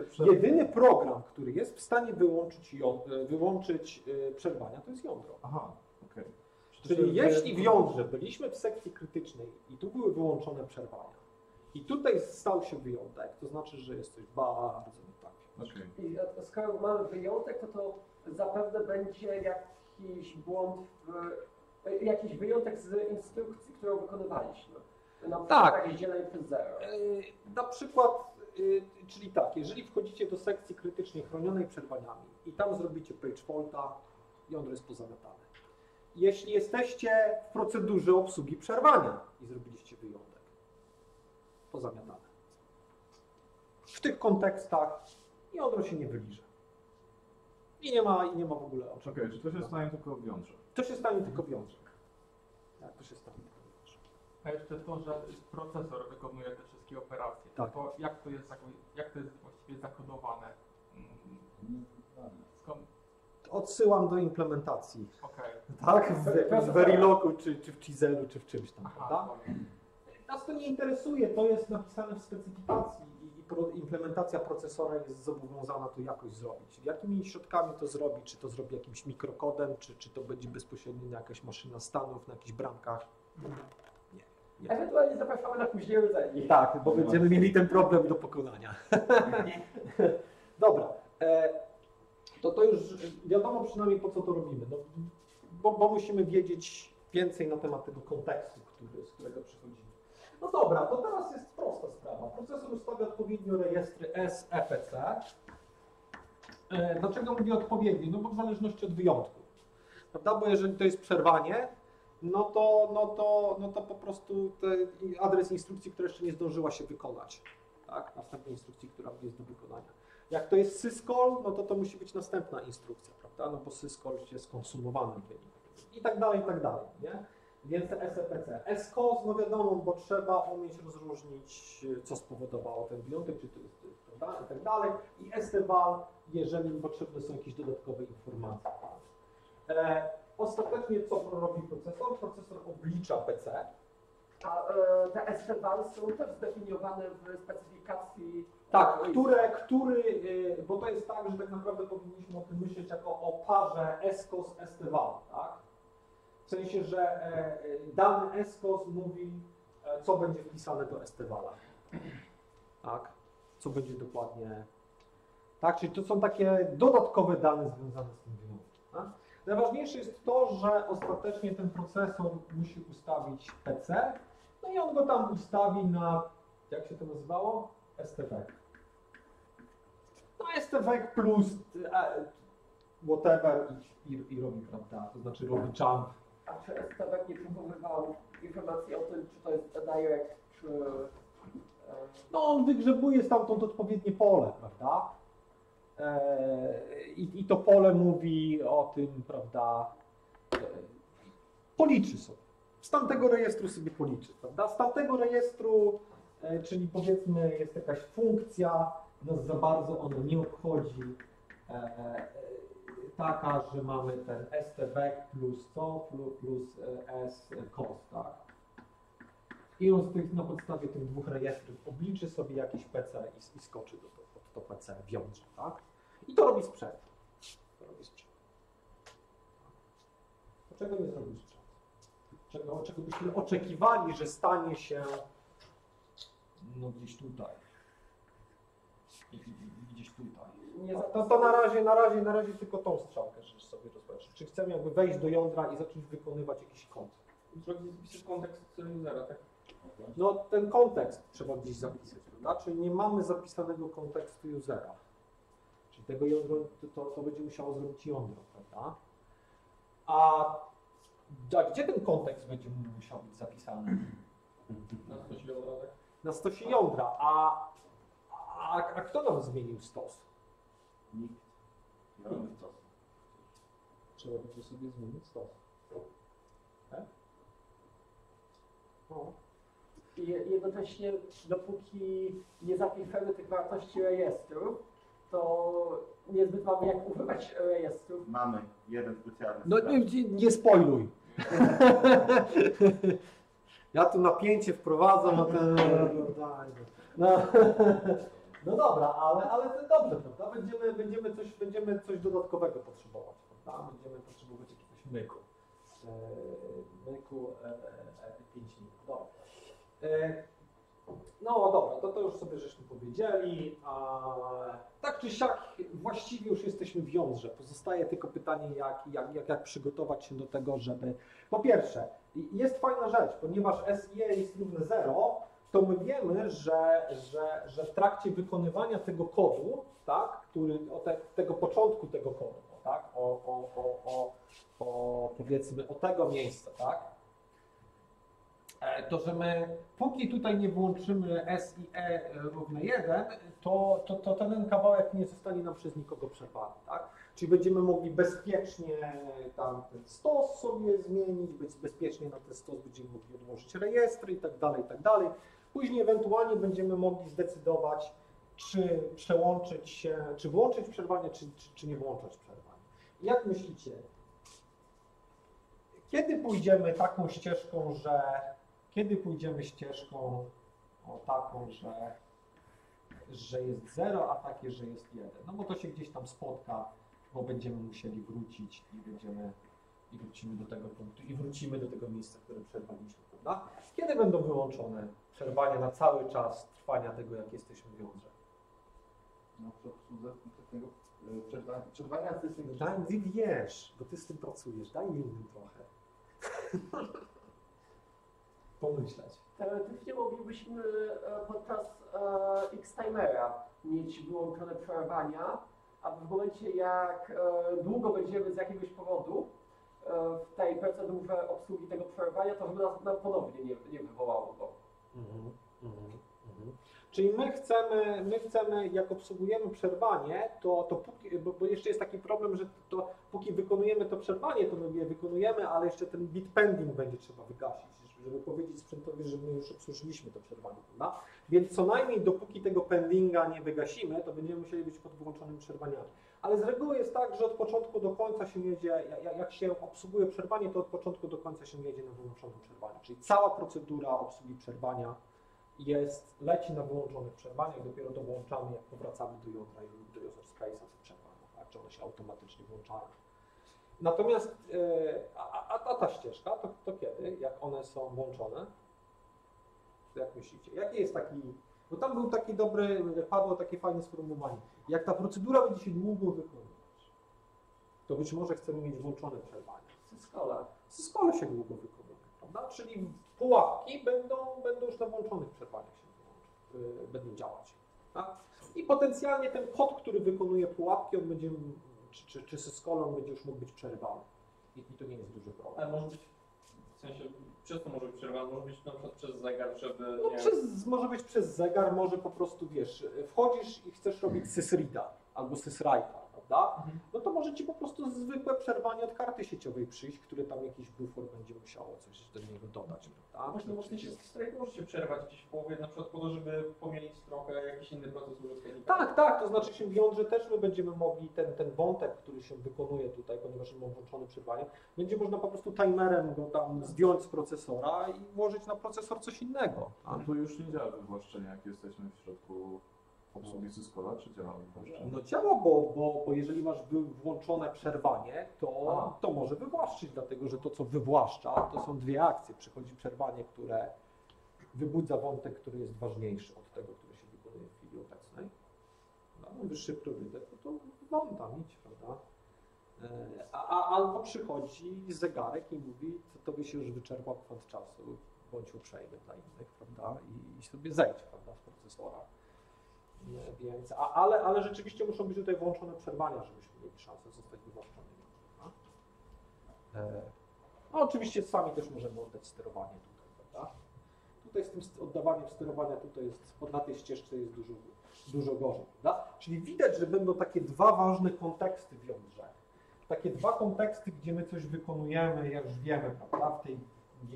przed... jedyny program, który jest w stanie wyłączyć, ją- wyłączyć y, przerwania, to jest jądro. Aha, okej. To Czyli jeśli w jądrze byliśmy w sekcji krytycznej i tu były wyłączone przerwania i tutaj stał się wyjątek, to znaczy, że jest coś bardzo nie tak. Okej. I e, skoro mamy wyjątek, to to zapewne będzie jakiś błąd, w, e, jakiś wyjątek z instrukcji, którą wykonywaliśmy. Na Tak. przez zero. Yy, Na przykład, yy, czyli tak, jeżeli wchodzicie do sekcji krytycznej chronionej przerwaniami i tam zrobicie page faulta, jądro jest pozamiatane. Jeśli jesteście w procedurze obsługi przerwania i zrobiliście wyjątek, pozamiatane. W tych kontekstach jądro się nie wyliże. I nie ma, i nie ma w ogóle oczu. Okej, czy to się stanie tylko w jądrze? To się stanie tylko wiążek. Tak, to się stanie tylko wiążek. A jeszcze to, że procesor wykonuje te wszystkie operacje. Tak. To jak to jest, jak to jest właściwie zakodowane? Skąd? Odsyłam do implementacji. Okej. Tak, w, w Verilog'u, czy, czy w Chiselu, czy w czymś tam, Aha, prawda? Nas to nie interesuje, to jest napisane w specyfikacji i, i pro, implementacja procesora jest zobowiązana to jakoś zrobić. Jakimi środkami to zrobi? Czy to zrobi jakimś mikrokodem, czy, czy to będzie bezpośrednio na jakaś maszyna stanów, na jakichś bramkach? Nie. Ewentualnie zapraszamy na później rdzeni. Tak, bo będziemy mieli ten problem do pokonania. Dobra. E, to to już wiadomo przynajmniej po co to robimy. No, bo, bo musimy wiedzieć więcej na temat tego kontekstu, który, z którego przechodzimy. No dobra, to teraz jest prosta sprawa. Procesor ustawia odpowiednio rejestry S, EPC. E, dlaczego mówię odpowiednio? No bo w zależności od wyjątku. Prawda? Bo jeżeli to jest przerwanie, no to, no to, no to po prostu adres instrukcji, która jeszcze nie zdążyła się wykonać. Tak? Następnej instrukcji, która jest do wykonania. Jak to jest syscall, no to to musi być następna instrukcja, prawda? No bo syscall jest skonsumowanym wynikiem. I tak dalej, i tak dalej, nie? Więc SEPC. SCOS, no wiadomo, bo trzeba umieć rozróżnić, co spowodowało ten wyjątek, czy to jest, prawda? I tak dalej. I STVAL, jeżeli potrzebne są jakieś dodatkowe informacje. E, ostatecznie co robi procesor? Procesor oblicza PC, A e, te STVAL są też zdefiniowane w specyfikacji. Tak, e, które, który, y, bo to jest tak, że tak naprawdę powinniśmy o tym myśleć jako o parze ESCOS STVAL, tak? W sensie, że e, e, dany ESCOS mówi, e, co będzie wpisane do STVALa. Tak? Co będzie dokładnie. Tak, czyli to są takie dodatkowe dane związane z tym wyjątkiem. Najważniejsze jest to, że ostatecznie ten procesor musi ustawić PC, no i on go tam ustawi na, jak się to nazywało? STWEC. No STWEC plus e, whatever i, i, i robi, prawda, to znaczy robi jump. A czy STB nie przechowywał informacji o tym, czy to jest direct, czy. e, No on wygrzebuje stamtąd odpowiednie pole, prawda? E, i, I to pole mówi o tym, prawda, policzy sobie. Z tamtego rejestru sobie policzy, prawda? Z tamtego rejestru, e, czyli powiedzmy jest jakaś funkcja, nas za bardzo ona nie obchodzi, e, taka, że mamy ten STB plus co, plus, S cost, tak? I on z tych, na podstawie tych dwóch rejestrów obliczy sobie jakiś PC i, i skoczy do, pod to PC w jądrze, tak? I to robi sprzęt. To robi sprzęt. Dlaczego nie zrobił sprzęt? Czego, czego byśmy oczekiwali, że stanie się no gdzieś tutaj. I, i, i gdzieś tutaj. Nie to, to na razie, na razie, na razie tylko tą strzałkę że sobie rozważyć. Czy chcemy jakby wejść do jądra i zacząć wykonywać jakiś kod? Zrobić kontekst usera, tak? No ten kontekst trzeba gdzieś zapisać, prawda? Czyli nie mamy zapisanego kontekstu usera. Czyli tego jądro, to, to będzie musiało zrobić jądro, prawda? A, a gdzie ten kontekst będzie musiał być zapisany? Na coś dobra, tak? Na stosie jądra. A, a, a kto nam zmienił stos? Nikt. Nie mamy stosu. Trzeba będzie sobie zmienić stos. Tak? No. I je- jednocześnie, dopóki nie zapiszemy tych wartości rejestrów, to niezbyt mamy jak używać rejestrów. Mamy jeden specjalny No nie, nie spojluj. Ja tu napięcie wprowadzam, a ten... No, no dobra, ale, ale to dobrze, prawda? Będziemy, będziemy, coś, będziemy coś dodatkowego potrzebować, prawda? Będziemy potrzebować jakiegoś myku. E, myku e, e, e, 5 Dobra. E, no dobra, to, to już sobie żeśmy powiedzieli. A, tak czy siak, właściwie już jesteśmy w jądrze. Pozostaje tylko pytanie, jak, jak, jak, jak przygotować się do tego, żeby. Po pierwsze, jest fajna rzecz, ponieważ SIE jest równe 0, to my wiemy, że, że, że w trakcie wykonywania tego kodu, tak, który, o te, tego początku tego kodu, tak, o, o, o, o, o powiedzmy o tego miejsca, tak, to że my póki tutaj nie włączymy SIE równe 1, to, to, to ten kawałek nie zostanie nam przez nikogo przerwany, tak? Czyli będziemy mogli bezpiecznie tam ten stos sobie zmienić, być bezpiecznie na ten stos będziemy mogli odłożyć rejestry i tak dalej, i tak dalej. Później ewentualnie będziemy mogli zdecydować, czy przełączyć się, czy włączyć przerwanie, czy, czy, czy nie włączać przerwania. Jak myślicie, kiedy pójdziemy taką ścieżką, że kiedy pójdziemy ścieżką o taką, że, że jest 0, a takie, że jest 1? No bo to się gdzieś tam spotka, bo będziemy musieli wrócić i będziemy i wrócimy do tego punktu i wrócimy do tego miejsca, które przerwaliśmy, prawda? Kiedy będą wyłączone przerwania na cały czas trwania tego, jak jesteśmy w jądrze? No, tego y, przerwania, przerwania system. Daj, ty wiesz, bo ty z tym pracujesz, daj innym trochę. Pomyśleć. Teoretycznie moglibyśmy e, podczas e, X-timera mieć wyłączone przerwania, aby w momencie jak e, długo będziemy z jakiegoś powodu w tej procedurze obsługi tego przerwania, to żeby nas nam ponownie nie, nie wywołało go. Mhm, mhm, mhm. Czyli my chcemy, my chcemy, jak obsługujemy przerwanie, to, to póki, bo, bo jeszcze jest taki problem, że to, póki wykonujemy to przerwanie, to my je wykonujemy, ale jeszcze ten bit pending będzie trzeba wygasić, żeby powiedzieć sprzętowi, że my już obsłużyliśmy to przerwanie, prawda? Więc co najmniej dopóki tego pendinga nie wygasimy, to będziemy musieli być pod wyłączonymi przerwaniami. Ale z reguły jest tak, że od początku do końca się jedzie, ja- ja- jak się obsługuje przerwanie, to od początku do końca się jedzie na wyłączonym przerwaniu. Czyli cała procedura obsługi przerwania jest, leci na wyłączonych przerwaniach, dopiero to włączamy, jak powracamy do jądra i do user space'a te przerwania, tak, czy one się automatycznie włączają. Natomiast e, a, a, a ta ścieżka, to, to kiedy, jak one są włączone? Jak myślicie? Jaki jest taki, bo tam był taki dobry, padło takie fajne sformułowanie. Jak ta procedura będzie się długo wykonywać, to być może chcemy mieć włączone przerwania. Syskola. Zespole się długo wykonuje, prawda? Czyli pułapki będą, będą już na włączonych przerwaniach się wyłączy, y, będą działać. Tak? I potencjalnie ten kod, który wykonuje pułapki, on będzie, czy, czy, czy będzie już mógł być przerywany. I, I to nie jest duży problem. Ale może być, w sensie, przez to może być przerwane, może być na przykład przez zegar, żeby, No, nie przez, może być przez zegar, może po prostu, wiesz, wchodzisz i chcesz robić sysrida albo syswrite'a, prawda? Mhm. No to może ci po prostu zwykłe przerwanie od karty sieciowej przyjść, które tam jakiś bufor będzie musiało coś do niego dodać, prawda? Właśnie, właśnie się strajk możecie przerwać gdzieś w połowie, na przykład po to, żeby pomienić trochę jakiś inny proces użytkownika. Tak, tak, to znaczy się w jądrze też my będziemy mogli ten, ten wątek, który się wykonuje tutaj, ponieważ mam włączone przerwanie, będzie można po prostu timerem go tam zdjąć z procesora i włożyć na procesor coś innego. A tu już nie działa wywłaszczenie, jak jesteśmy w środku obsługi Syskola, czy działa wywłaszczenie? No działa, bo, bo, bo jeżeli masz włączone przerwanie, to, to może wywłaszczyć, dlatego że to, co wywłaszcza, to są dwie akcje. Przychodzi przerwanie, które wybudza wątek, który jest ważniejszy od tego, który się wykonuje w chwili obecnej. No, wyższy priorytet, no to wam tam idź, prawda? E, A, a, albo przychodzi zegarek i mówi, to tobie się już wyczerpał kwant czasu, bądź uprzejmy dla innych, prawda? I, i sobie zejdź, prawda, z procesora. Więc, a, ale, ale rzeczywiście muszą być tutaj włączone przerwania, żebyśmy mieli szansę zostać wywłaszczonymi. E, No oczywiście sami też możemy oddać sterowanie tutaj, prawda? Tutaj z tym oddawaniem sterowania tutaj jest, na tej ścieżce jest dużo, dużo gorzej, prawda? Czyli widać, że będą takie dwa ważne konteksty w jądrze. Takie dwa konteksty, gdzie my coś wykonujemy, jak już wiemy, prawda, w tej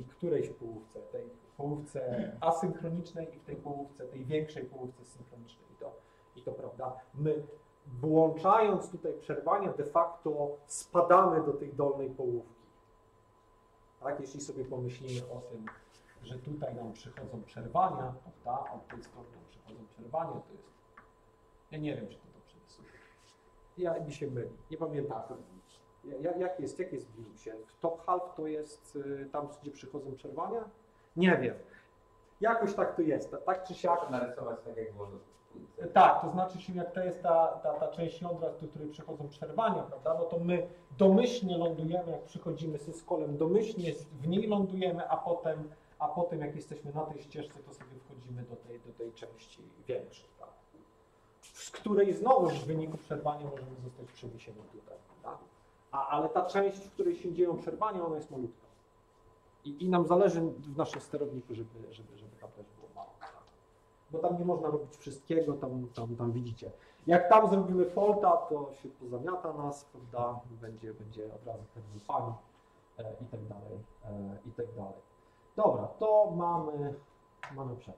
którejś połówce, tej połówce asynchronicznej i w tej połówce, tej większej połówce synchronicznej. I to, prawda, my włączając tutaj przerwania, de facto spadamy do tej dolnej połówki. Tak, jeśli sobie pomyślimy o tym, że tutaj nam przychodzą przerwania, prawda, od tej strony nam przychodzą przerwania, to jest, ja nie wiem, czy to dobrze jest. Ja mi się myli, nie pamiętam. Ja- Jak jest, jak jest w Linuxie? Top half to jest y, tam, gdzie przychodzą przerwania? Nie wiem. Jakoś tak to jest, tak czy siak. narysować tak, jak do Tak, to znaczy się, jak to jest ta, ta, ta część jądra, do której przychodzą przerwania, prawda, no to my domyślnie lądujemy, jak przychodzimy z syskolem, domyślnie w niej lądujemy, a potem, a potem jak jesteśmy na tej ścieżce, to sobie wchodzimy do tej, do tej części większej, z której znowu w wyniku przerwania możemy zostać przeniesieni tutaj, prawda? A, ale ta część, w której się dzieją przerwania, ona jest malutka. I, i nam zależy w naszym sterowniku, żeby, żeby, żeby tam też było mało. Tak? Bo tam nie można robić wszystkiego, tam, tam, tam widzicie. Jak tam zrobimy faulta, to się pozamiata nas, prawda, będzie, będzie od razu ten pani e, i tak dalej, e, i tak dalej. Dobra, to mamy, mamy tak.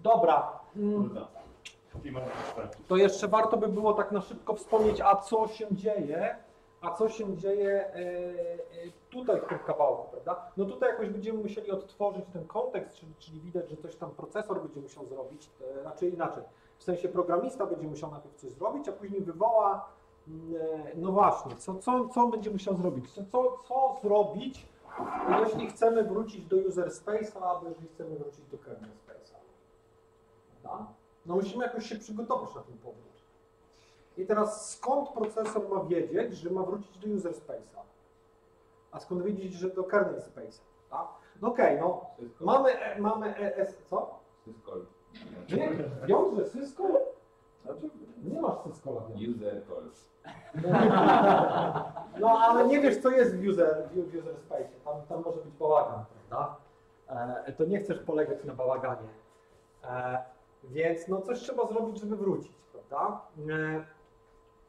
Dobra. To jeszcze warto by było tak na szybko wspomnieć, a co się dzieje, a co się dzieje e, e, tutaj w tym kawałku, prawda? No tutaj jakoś będziemy musieli odtworzyć ten kontekst, czyli, czyli widać, że coś tam procesor będzie musiał zrobić, e, raczej inaczej. W sensie programista będzie musiał najpierw coś zrobić, a później wywoła, mm, no właśnie, co, co, co będzie musiał zrobić? Co, co, co zrobić, jeśli chcemy wrócić do user space'a, albo jeżeli chcemy wrócić do kernel space'a? No musimy jakoś się przygotować na ten powrót. I teraz skąd procesor ma wiedzieć, że ma wrócić do user space'a? A skąd wiedzieć, że do kernel space'a? Tak? No okej, no Wszystko. mamy, e, mamy ES, co? Wszystko. Nie, wiąże Cisco? Nie masz Cisco wiąże. User calls. No ale nie wiesz, co jest w user, w user space. Tam, tam może być bałagan, prawda? E, to nie chcesz polegać na bałaganie. E, więc no coś trzeba zrobić, żeby wrócić, prawda? E,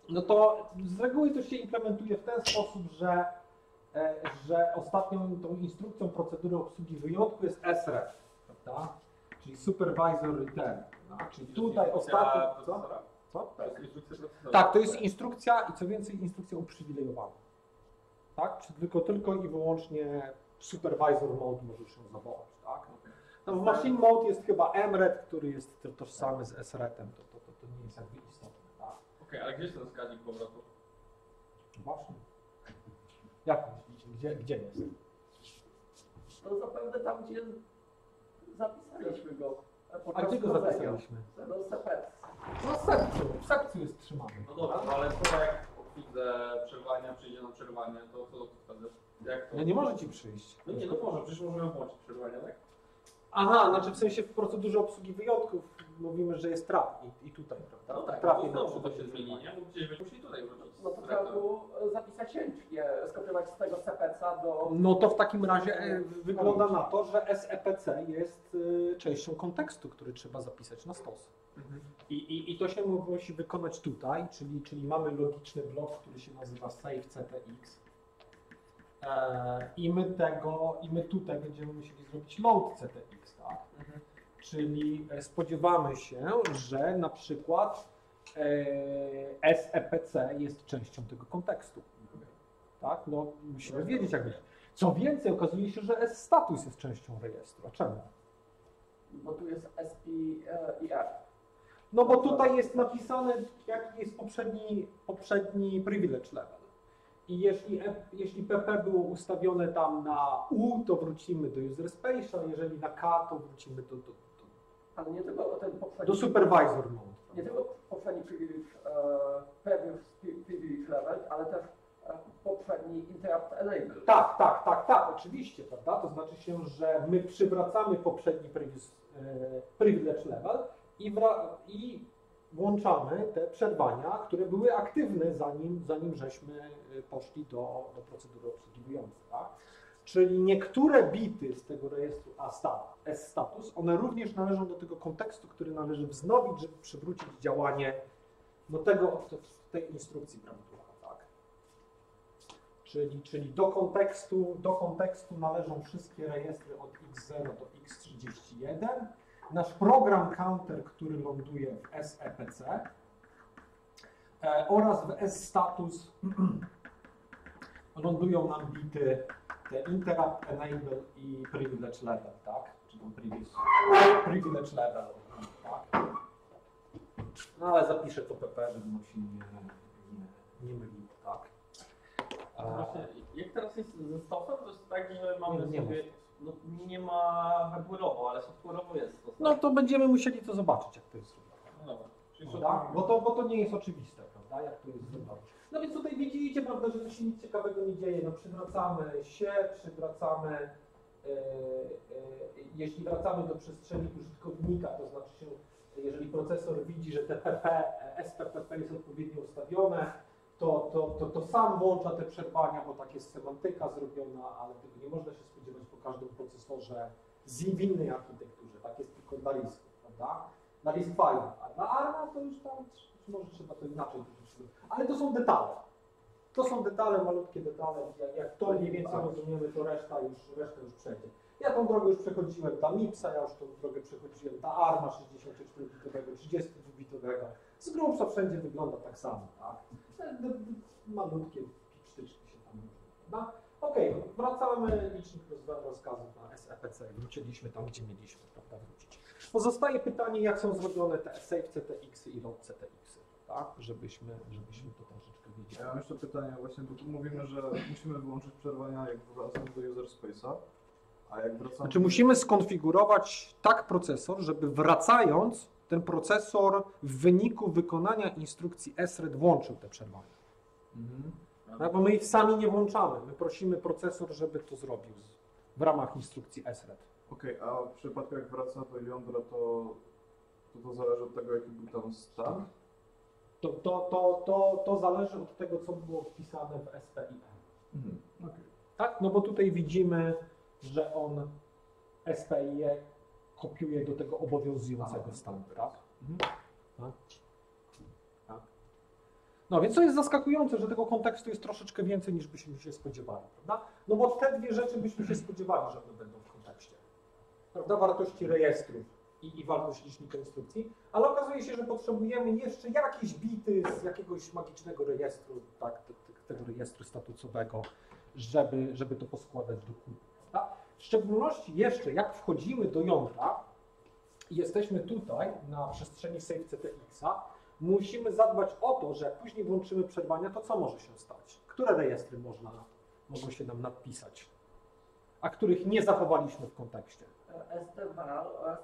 no to z reguły to się implementuje w ten sposób, że, e, że ostatnią tą instrukcją procedury obsługi wyjątku jest SREF, prawda? Czyli Supervisor Return. Prawda? Czyli tutaj ostatni... Co? Co? Procesora. Tak, to jest instrukcja i co więcej instrukcja uprzywilejowana. Tak? Czy tylko, tylko i wyłącznie supervisor mode możesz ją zawołać, tak? No w machine mode jest chyba MRET, który jest to- tożsamy z SRET-em, to, to, to, to nie jest jakby tak? Okej, ale gdzie jest ten wskaźnik powrotu? Właśnie. Jak myślicie, gdzie, gdzie jest? To zapewne tam, gdzie zapisaliśmy go. A gdzie go zapisaliśmy? No sepec. No w sercu, w sercu jest trzymany. No dobra, no ale co jak widzę przerwania, przyjdzie na przerwanie, to co wtedy? Jak to? No nie może ci przyjść. No nie, no może, przecież możemy włączyć przerwania, tak? Aha, znaczy w sensie w procedurze obsługi wyjątków mówimy, że jest trap i, i tutaj, prawda? No tak, Trafi to na znowu to się zmieni, nie? Bo gdzieś będziemy musieli tutaj wrócić. No to trzeba było zapisać ręcznie, skopiować z tego sepeca do... No to w takim razie e, wygląda na to, że SEPC jest e, częścią kontekstu, który trzeba zapisać na stos. I, i, I to się mu- musi wykonać tutaj, czyli, czyli mamy logiczny blok, który się nazywa save ctx. E, I my tego, i my tutaj będziemy musieli zrobić load ctx? Czyli e, spodziewamy się, że na przykład e, SEPC jest częścią tego kontekstu. Tak? No, musimy wiedzieć, jak być. Co więcej, okazuje się, że S-status jest częścią rejestru. A czemu? Bo tu jest SP e, i. No bo tutaj jest napisane, jaki jest poprzedni, poprzedni privilege level. I jeśli, jeśli PP było ustawione tam na U, to wrócimy do user space, a jeżeli na K, to wrócimy do, do, Ale nie tylko ten poprzedni... do supervisor mode. Nie tylko poprzedni privilege, e, previous pri- privilege level, ale też e, poprzedni interrupt enable. Tak, tak, tak, tak, oczywiście, prawda? To znaczy się, że my przywracamy poprzedni previous, e, privilege level i, i włączamy te przerwania, które były aktywne zanim, zanim żeśmy poszli do, do procedury obsługiwującej, tak? Czyli niektóre bity z tego rejestru S-status, one również należą do tego kontekstu, który należy wznowić, żeby przywrócić działanie no tego, tej instrukcji prawidłowa, tak? Czyli, czyli do, kontekstu, do kontekstu należą wszystkie rejestry od X0 do X31. Nasz program counter, który ląduje w SEPC e, oraz w S-status lądują nam bity te interrupt, enable i privilege level, tak? Czy tam previous, privilege level, tak? No ale zapiszę to PP, żeby się nie, nie, nie myliło, tak? E, Właśnie, jak teraz jest ze stosem, to jest tak, że mamy Nie, sobie... No, nie ma hardware'owo, ale software'owo jest stos. No to będziemy musieli to zobaczyć, jak to jest zrobione. No Prawda? Bo, to, bo to nie jest oczywiste, prawda? Jak to jest zrobione. No więc tutaj widzicie, prawda, że tu się nic ciekawego nie dzieje. No przywracamy się, przywracamy, e, e, jeśli wracamy do przestrzeni użytkownika, to znaczy się, jeżeli procesor widzi, że te PP, SPPP jest odpowiednio ustawione, to, to, to, to sam włącza te przerwania, bo tak jest semantyka zrobiona, ale tego nie można się spodziewać po każdym procesorze z innej architekturze. Tak jest tylko dla RISC, prawda? Na RISC fajnie, a dla ARMA to już tam może trzeba to inaczej troszeczkę. Ale to są detale. To są detale, malutkie detale. Jak, jak to mniej więcej rozumiemy, to reszta już, reszta już przejdzie. Ja tą drogę już przechodziłem dla MIPSa, ja już tą drogę przechodziłem dla ARMA 64-bitowego, 32-bitowego. Z grubsza wszędzie wygląda tak samo, tak? Te Malutkie psztyczki się tam różnią? Okej, wracamy licznik rozkazów na SFC. Wróciliśmy tam, gdzie mieliśmy, prawda, wrócić. Pozostaje pytanie, jak są zrobione te safe CTX i load CTX, tak? Żebyśmy, żebyśmy to troszeczkę wiedzieli. Ja mam jeszcze pytanie, właśnie bo tu mówimy, że musimy wyłączyć przerwania, jak wracamy do user space'a, a jak wracamy... Znaczy musimy skonfigurować tak procesor, żeby wracając ten procesor w wyniku wykonania instrukcji SRED włączył te przerwania. Mhm. No, bo my ich sami nie włączamy. My prosimy procesor, żeby to zrobił z- w ramach instrukcji SRED. Okej, a w przypadku jak wraca do jądra, to, to to zależy od tego, jaki był tam stan? To, to, to, to, to zależy od tego, co było wpisane w SPIM. Mhm. Okej. Tak? No bo tutaj widzimy, że on SPIE kopiuje do tego obowiązującego stanu, tak? Mhm. Tak. Tak. No więc to jest zaskakujące, że tego kontekstu jest troszeczkę więcej niż byśmy się spodziewali, prawda? No bo te dwie rzeczy byśmy się spodziewali, że one będą w kontekście. Prawda? Wartości rejestrów i, i wartość licznika instrukcji, ale okazuje się, że potrzebujemy jeszcze jakieś bity z jakiegoś magicznego rejestru, tak, te- te- tego rejestru statucowego, żeby, żeby to poskładać do kupy. Prawda? W szczególności jeszcze jak wchodzimy do jądra i jesteśmy tutaj na przestrzeni Safe CTX-a, musimy zadbać o to, że jak później włączymy przerwania, to co może się stać? Które rejestry można, mogą się nam nadpisać, a których nie zachowaliśmy w kontekście? STVAL oraz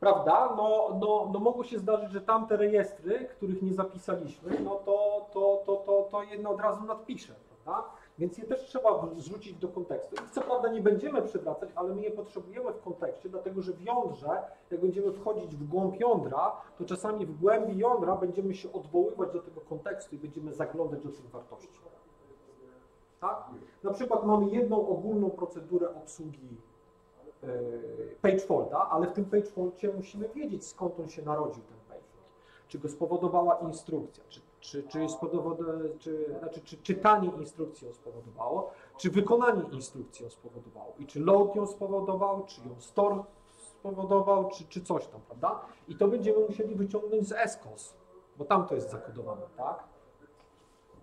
Prawda? No, no, no mogło się zdarzyć, że tamte rejestry, których nie zapisaliśmy, no to, to, to, to, to jedno od razu nadpiszę, prawda? Więc je też trzeba zrzucić do kontekstu. I co prawda nie będziemy przywracać, ale my je potrzebujemy w kontekście, dlatego że w jądrze, jak będziemy wchodzić w głąb jądra, to czasami w głębi jądra będziemy się odwoływać do tego kontekstu i będziemy zaglądać do tych wartości. Tak? Na przykład mamy jedną ogólną procedurę obsługi pagefolda, ale w tym pagefoldzie musimy wiedzieć skąd on się narodził, ten pagefold. Czy go spowodowała instrukcja, czy, czy, czy, czy, znaczy, czy czytanie instrukcji ją spowodowało, czy wykonanie instrukcji ją spowodowało i czy load ją spowodował, czy ją store spowodował, czy, czy coś tam, prawda? I to będziemy musieli wyciągnąć z ESCOS, bo tam to jest zakodowane, tak?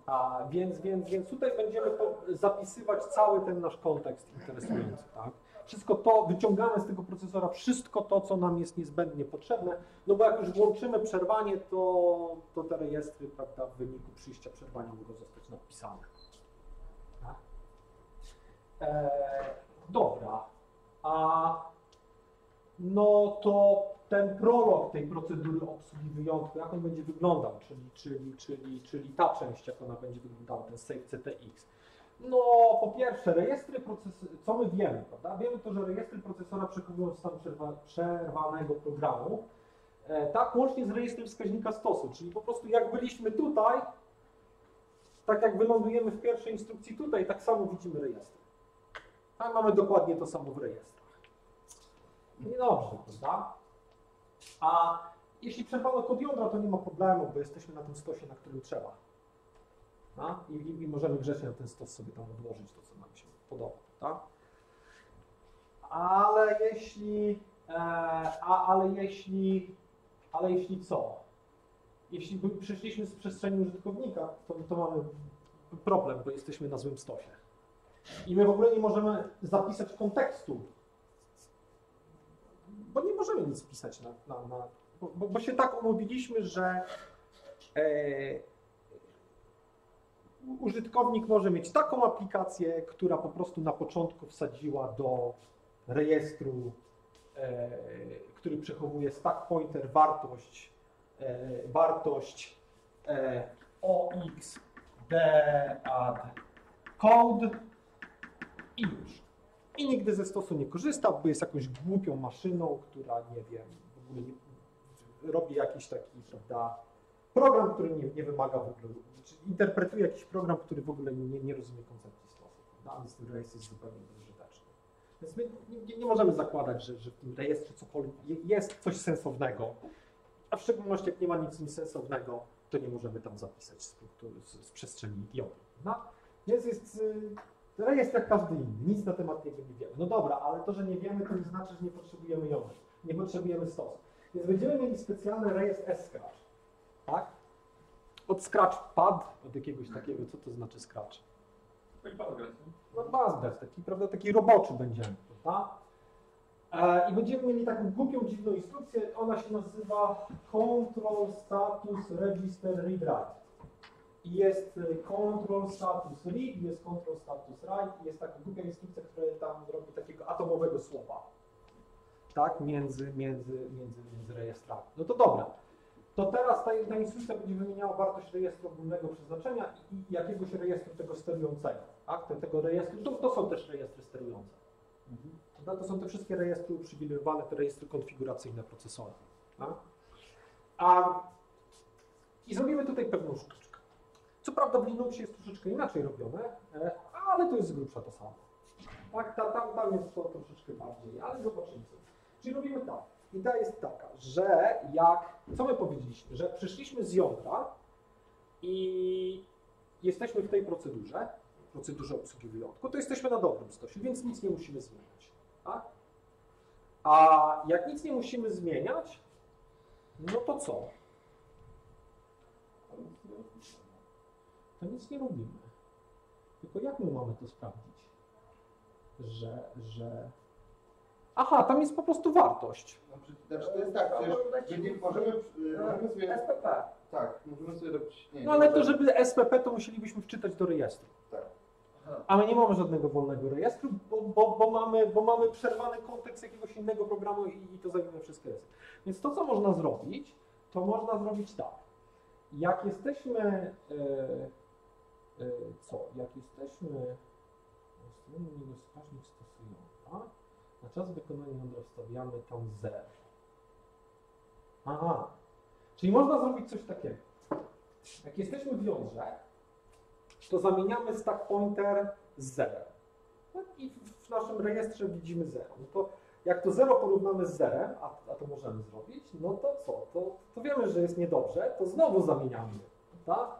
A więc, więc, więc tutaj będziemy zapisywać cały ten nasz kontekst interesujący, tak? Wszystko to, wyciągamy z tego procesora wszystko to, co nam jest niezbędnie potrzebne, no bo jak już włączymy przerwanie, to, to te rejestry, prawda, w wyniku przyjścia przerwania mogą zostać napisane. Tak? E, dobra, a no to ten prolog tej procedury obsługi wyjątku, jak on będzie wyglądał, czyli, czyli, czyli, czyli ta część, jak ona będzie wyglądała, ten save CTX. No, po pierwsze, rejestry procesora, co my wiemy, prawda? Wiemy to, że rejestry procesora przechowują stan przerwa, przerwanego programu, e, tak, łącznie z rejestrem wskaźnika stosu, czyli po prostu jak byliśmy tutaj, tak jak wylądujemy w pierwszej instrukcji tutaj, tak samo widzimy rejestry. A mamy dokładnie to samo w rejestrach. Niedobrze, prawda? A jeśli przerwamy kod jądra, to nie ma problemu, bo jesteśmy na tym stosie, na którym trzeba. A? I, i, I możemy grzecznie na ten stos sobie tam odłożyć to, co nam się podoba. Tak? Ale jeśli, e, a, ale jeśli, ale jeśli co? Jeśli przeszliśmy z przestrzeni użytkownika, to, to mamy problem, bo jesteśmy na złym stosie. I my w ogóle nie możemy zapisać kontekstu, bo nie możemy nic pisać na, na, na bo, bo, się tak umówiliśmy, że e, użytkownik może mieć taką aplikację, która po prostu na początku wsadziła do rejestru, e, który przechowuje stack pointer wartość, e, wartość e, OX D add code i już. I nigdy ze stosu nie korzysta, bo jest jakąś głupią maszyną, która nie wiem, w ogóle nie, robi jakiś taki, prawda, program, który nie, nie wymaga w ogóle, czyli interpretuje jakiś program, który w ogóle nie, nie rozumie koncepcji stosu, prawda? więc ten rejestr jest zupełnie bezużyteczny. Więc my nie, nie możemy zakładać, że, że w tym rejestrze cokolwiek je- jest coś sensownego, a w szczególności jak nie ma nic sensownego, to nie możemy tam zapisać z, punktu, z, z przestrzeni jądra. prawda? Więc jest y, rejestr jak każdy inny, nic na temat niego nie wiemy. No dobra, ale to, że nie wiemy, to nie znaczy, że nie potrzebujemy jąder, nie potrzebujemy stosu. Więc będziemy mieli specjalny rejestr S-Scratch, tak? Od Scratch Pad, od jakiegoś takiego, co to znaczy Scratch? No Bazdev, taki, prawda, taki roboczy będziemy, prawda? E, I będziemy mieli taką głupią, dziwną instrukcję, ona się nazywa Control Status Register Read Write. I jest e, Control Status Read, jest Control Status Write i jest taka głupia instrukcja, która tam robi takiego atomowego słowa. Tak, między, między, między, między rejestrami. No to dobra. To teraz ta, instrukcja będzie wymieniała wartość rejestru ogólnego przeznaczenia i, jakiegoś rejestru tego sterującego. Tak? Te, tego rejestru, to, to są też rejestry sterujące. Prawda? To są te wszystkie rejestry uprzywilejowane, te rejestry konfiguracyjne procesora. Tak? A, I zrobimy tutaj pewną sztuczkę. Co prawda w Linuxie jest troszeczkę inaczej robione, e, ale to jest z grubsza to samo. Tak, ta, tam, tam jest to troszeczkę bardziej, ale zobaczymy. Czyli robimy tak. Idea jest taka, że jak, co my powiedzieliśmy, że przyszliśmy z jądra i jesteśmy w tej procedurze, procedurze obsługi wyjątku, to jesteśmy na dobrym stosie, więc nic nie musimy zmieniać. Tak? A jak nic nie musimy zmieniać, no to co? To nic nie robimy. Tylko jak my mamy to sprawdzić? Że, że... Aha, tam jest po prostu wartość. Znaczy, znaczy to jest tak, przecież my nie możemy, y, możemy sobie, SPP. tak, możemy sobie robić, nie, No nie ale to, żeby SPP, to musielibyśmy wczytać do rejestru. Tak. A my nie mamy żadnego wolnego rejestru, bo, bo, bo, mamy, bo mamy przerwany kontekst jakiegoś innego programu i, i to zajmuje wszystko jest. Więc to, co można zrobić, to można zrobić tak. Jak jesteśmy, e, e, co, jak jesteśmy, ustalimy niego wskaźnik stosująca, na czas wykonania jądra wstawiamy tam 0. Aha, czyli można zrobić coś takiego. Jak jesteśmy w jądrze, to zamieniamy stack pointer z zerem. No I w- naszym rejestrze widzimy 0. No to jak to 0 porównamy z zerem, a, a to możemy zrobić, no to co? To, to wiemy, że jest niedobrze, to znowu zamieniamy. Prawda?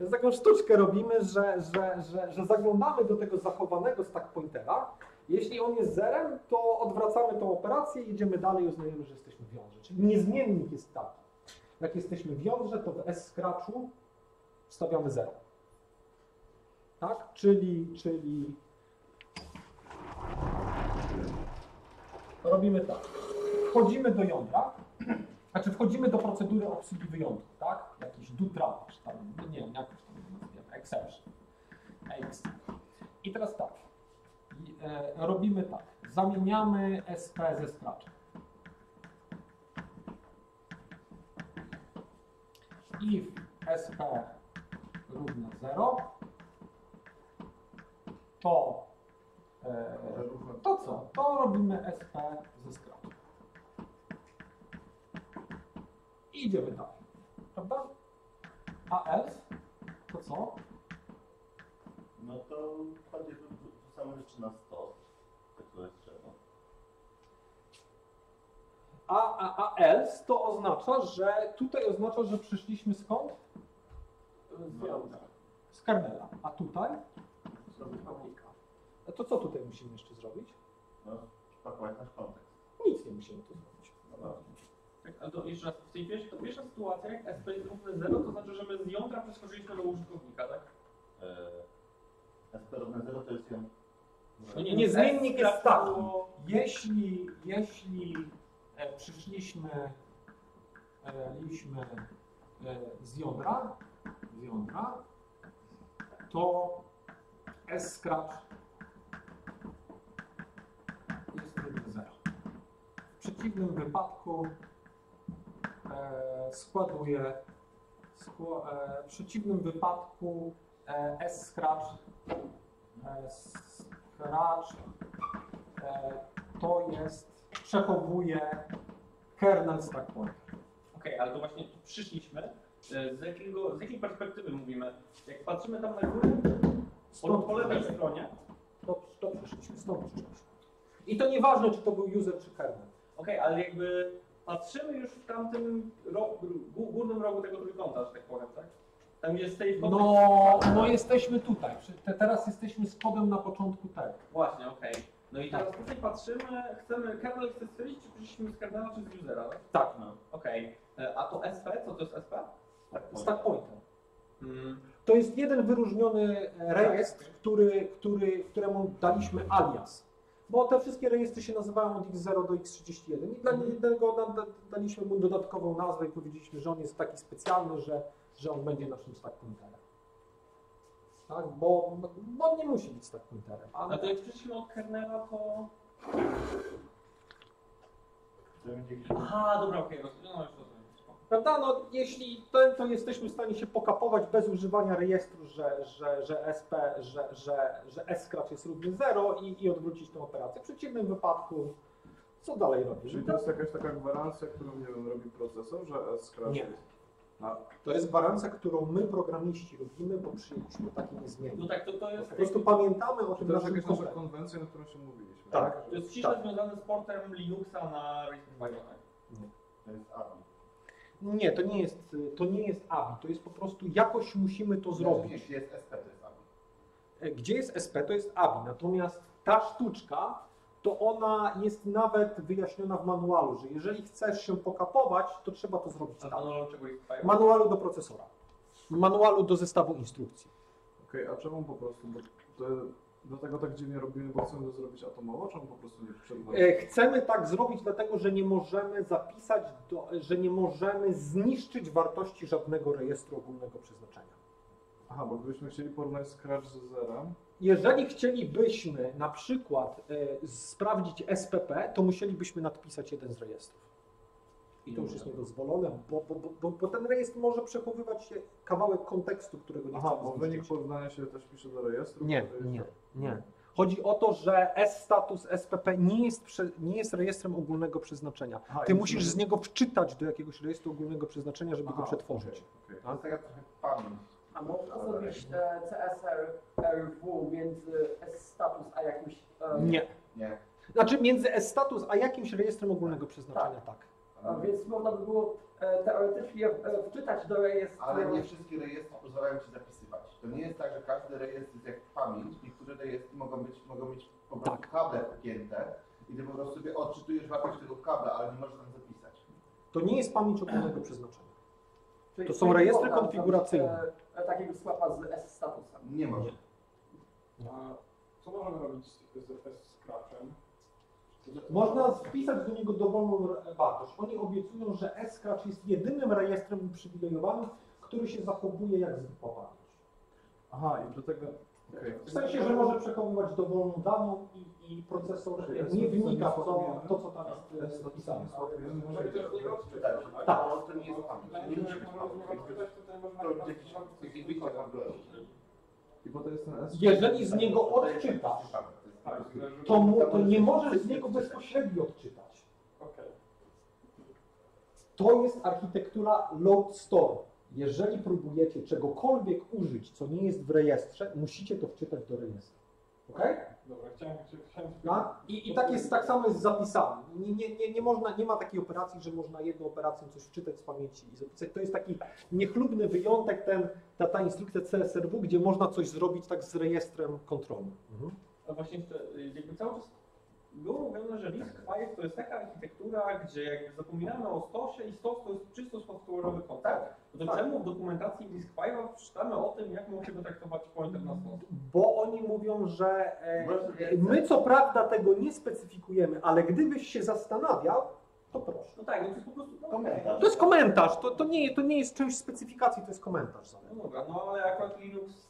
Więc taką sztuczkę robimy, że, że, że, że zaglądamy do tego zachowanego stack pointera. Jeśli on jest zerem, to odwracamy tą operację i jedziemy dalej i uznajemy, że jesteśmy w jądrze. Czyli niezmiennik jest taki. Jak jesteśmy w jądrze, to w S-Scratchu wstawiamy 0. Tak? Czyli, czyli robimy tak. Wchodzimy do jądra, znaczy wchodzimy do procedury obsługi wyjątku, tak? Jakiś do trash, tam, nie wiem, jak to nazwiemy, exception. Ex. I teraz tak. E, robimy tak. Zamieniamy SP ze Scratchem. If SP równa 0, to, e, to co? To robimy SP ze Scratchem. I idziemy dalej. Prawda? A else to co? No to tu, tu same rzeczy na stos, te, które trzeba. A, a, a else to oznacza, że tutaj oznacza, że przyszliśmy skąd? Z jądra. Z kernela. A tutaj? Zrobić publika. A to co tutaj musimy jeszcze zrobić? No, spakować nasz kontekst. Nic nie musimy tu zrobić. No, Tak, ale to jeszcze raz, w tej pierwszej, to pierwsza sytuacja, jak SP jest równe 0, to znaczy, że my z jądra przeskoczyliśmy do użytkownika, tak? e, SP równe 0 to jest ją... No Nie, nie, zmiennik jest taki. Jeśli, jeśli e, przyszliśmy e, liśmy e, z jądra, z jądra, to S-Scratch jest równy 0. W przeciwnym wypadku e, składuje skła, e, w przeciwnym wypadku e, e, Scratch e, to jest, przechowuje kernel stack pointer. Okej, ale to właśnie tu przyszliśmy E, Z, jakiego, z jakiej perspektywy mówimy? Jak patrzymy tam na górę, po, Stąd po lewej stronie, To, to przyszliśmy, stąd przyszliśmy. I to nieważne, czy to był user, czy kernel. okej, ale jakby patrzymy już w tamtym ro, gó- górnym rogu tego trójkąta, że tak powiem, tak? Tam jest safe No, no jesteśmy tutaj. Te- Teraz jesteśmy z kodem na początku tego. Właśnie, okej. No i teraz tutaj patrzymy, chcemy, kernel chce stwierdzić, czy przyszliśmy z kernela, czy z usera, tak? Tak, Okej. E, A to SP, co to jest SP? stack pointer. Mm, To jest jeden wyróżniony rejestr, który, który, któremu daliśmy alias. Bo te wszystkie rejestry się nazywają od X0 do X31 i dla jednego da- da- daliśmy mu dodatkową nazwę i powiedzieliśmy, że on jest taki specjalny, że, że on będzie naszym stack pointerem. Tak, bo, bo on nie musi być stack pointerem. A Ale to jak przyszliśmy od kernela, to... Aha, dobra, okej, okay, no już rozumiem. Prawda? No, jeśli to, to jesteśmy w stanie się pokapować bez używania rejestru, że, że, że SP, że, że, że S-Scratch jest równy 0 i, i odwrócić tę operację. W przeciwnym wypadku, co dalej robić? Czyli to jest jakaś taka gwarancja, którą nie wiem, robi procesor, że S-Scratch jest. A, To jest gwarancja, którą my programiści robimy, bo przyjęliśmy takie No niezmienne. tak, to, to jest... Po prostu pamiętamy o tym to jest naszym jakaś konwencja, na którą się mówiliśmy? Tak. To jest ściśle Tak. związane z portem Linuxa na Raspberry Pi, tak? To jest API. Nie, to nie jest, to nie jest ABI, to jest po prostu jakoś musimy to zrobić. Jeśli jest SP, to jest API. E, Gdzie jest SP, to jest ABI, natomiast ta sztuczka, to ona jest nawet wyjaśniona w manualu, że jeżeli chcesz się pokapować, to trzeba to zrobić A tak. to czego jest? Manualu do procesora, manualu do zestawu instrukcji. Okej, a czemu po prostu? Bo to, dlatego tak dziwnie robimy, bo chcemy to zrobić atomowo, czemu po prostu nie przed E, Chcemy tak zrobić, dlatego że nie możemy zapisać, do, że nie możemy zniszczyć wartości żadnego rejestru ogólnego przeznaczenia. Aha, bo gdybyśmy chcieli porównać Scratch z zerem, Jeżeli chcielibyśmy na przykład e, sprawdzić SPP, to musielibyśmy nadpisać jeden z rejestrów. I to już jest niedozwolone, bo, bo, bo, bo, ten rejestr może przechowywać się kawałek kontekstu, którego nie Aha, chcemy bo zniszczyć. wynik porównania się też pisze do rejestru? Nie, który jest- nie, nie. Chodzi o to, że S-status SPP nie jest, prze, nie jest rejestrem ogólnego przeznaczenia. Aha, Ty i musisz z niego wczytać do jakiegoś rejestru ogólnego przeznaczenia, żeby Aha, go przetworzyć. okej, okej. To jest taka trochę pamięć. A można zrobić e, CSR RW między S-status a jakimś... E, Nie. Nie. Znaczy między S-status a jakimś rejestrem ogólnego przeznaczenia, tak. a więc można by było e, teoretycznie e, wczytać do rejestru... Ale nie wszystkie rejestry pozwalają ci zapisywać. To nie jest tak, że każdy rejestr jest jak pamięć. Niektóre rejestry mogą być, mogą mieć po prostu Tak. kable wpięte i ty po prostu sobie odczytujesz wartość tego kabla, ale nie możesz tam zapisać. To nie jest pamięć ogólnego przeznaczenia. Czyli- to są rejestry konfiguracyjne. E, takiego swapa z S-statusem. Nie może. A co możemy robić z, z, z Scratchem? Można wpisać do niego dowolną wartość. Oni obiecują, że S-Scratch jest jedynym rejestrem uprzywilejowanym, który się zachowuje jak zwykła pamięć. Aha, i do tego... okej. W sensie, że może przechowywać dowolną daną i, i procesor nie wnika w to, to co tam jest e, napisane. Możemy też z niego odczytać, tak? Tak. Ale to nie jest pamięć. Nie musi być pamięć. to jakiś. I bo to ten. Jeżeli z niego odczytasz, to, mu, to nie możesz z niego bezpośrednio odczytać. To jest architektura load store. Jeżeli próbujecie czegokolwiek użyć, co nie jest w rejestrze, musicie to wczytać do rejestru. Ok? Dobra, chciałem, chciałem Tak? I, I tak jest tak samo jest z zapisami. Nie, nie, nie, nie, można, nie ma takiej operacji, że można jedną operacją coś wczytać z pamięci i zapisać. To jest taki niechlubny wyjątek, ten, ta, ta instrukcja CSRW, gdzie można coś zrobić tak z rejestrem kontrolnym. Mhm. A właśnie jeszcze, jakby cały czas było mówione, że RISC-V to jest taka architektura, gdzie jak zapominamy o stosie i stos to jest czysto software'owy koncept, Tak. to czemu w dokumentacji RISC-V czytamy o tym, jak musimy traktować pointer na stos? Bo oni mówią, że e, my co prawda tego nie specyfikujemy, ale gdybyś się zastanawiał, to proszę. No tak, no to jest po prostu Komentarz. To jest komentarz, to, to, nie, to nie jest część specyfikacji, to jest komentarz. No dobra, no ale akurat Linux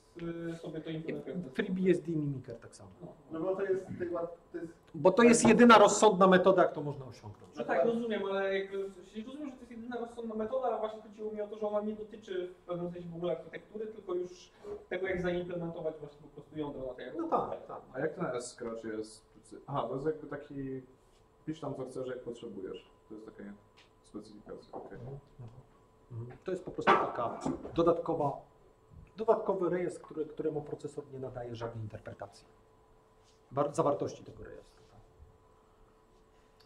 sobie to implementuje. w ten FreeBSD Mimiker tak samo. sposób. No bo to jest, to jest, to jest Bo to jest jedyna rozsądna metoda, jak to można osiągnąć. No tak, rozumiem, ale jakby rozumiem, że to jest jedyna rozsądna metoda, ale właśnie chodziło mi o to, że ona nie dotyczy w pewnym sensie w ogóle architektury, tylko już tego, jak zaimplementować właśnie po prostu jądro na tej No tak, tak. A jak ten S-Scratch jest? Aha, to jest jakby taki... Pisz tam co chcesz, jak potrzebujesz. To jest taka specyfikacja, okej. Mhm. To jest po prostu taka dodatkowa, dodatkowy rejestr, który, któremu procesor nie nadaje żadnej interpretacji war- zawartości tego rejestru. tak.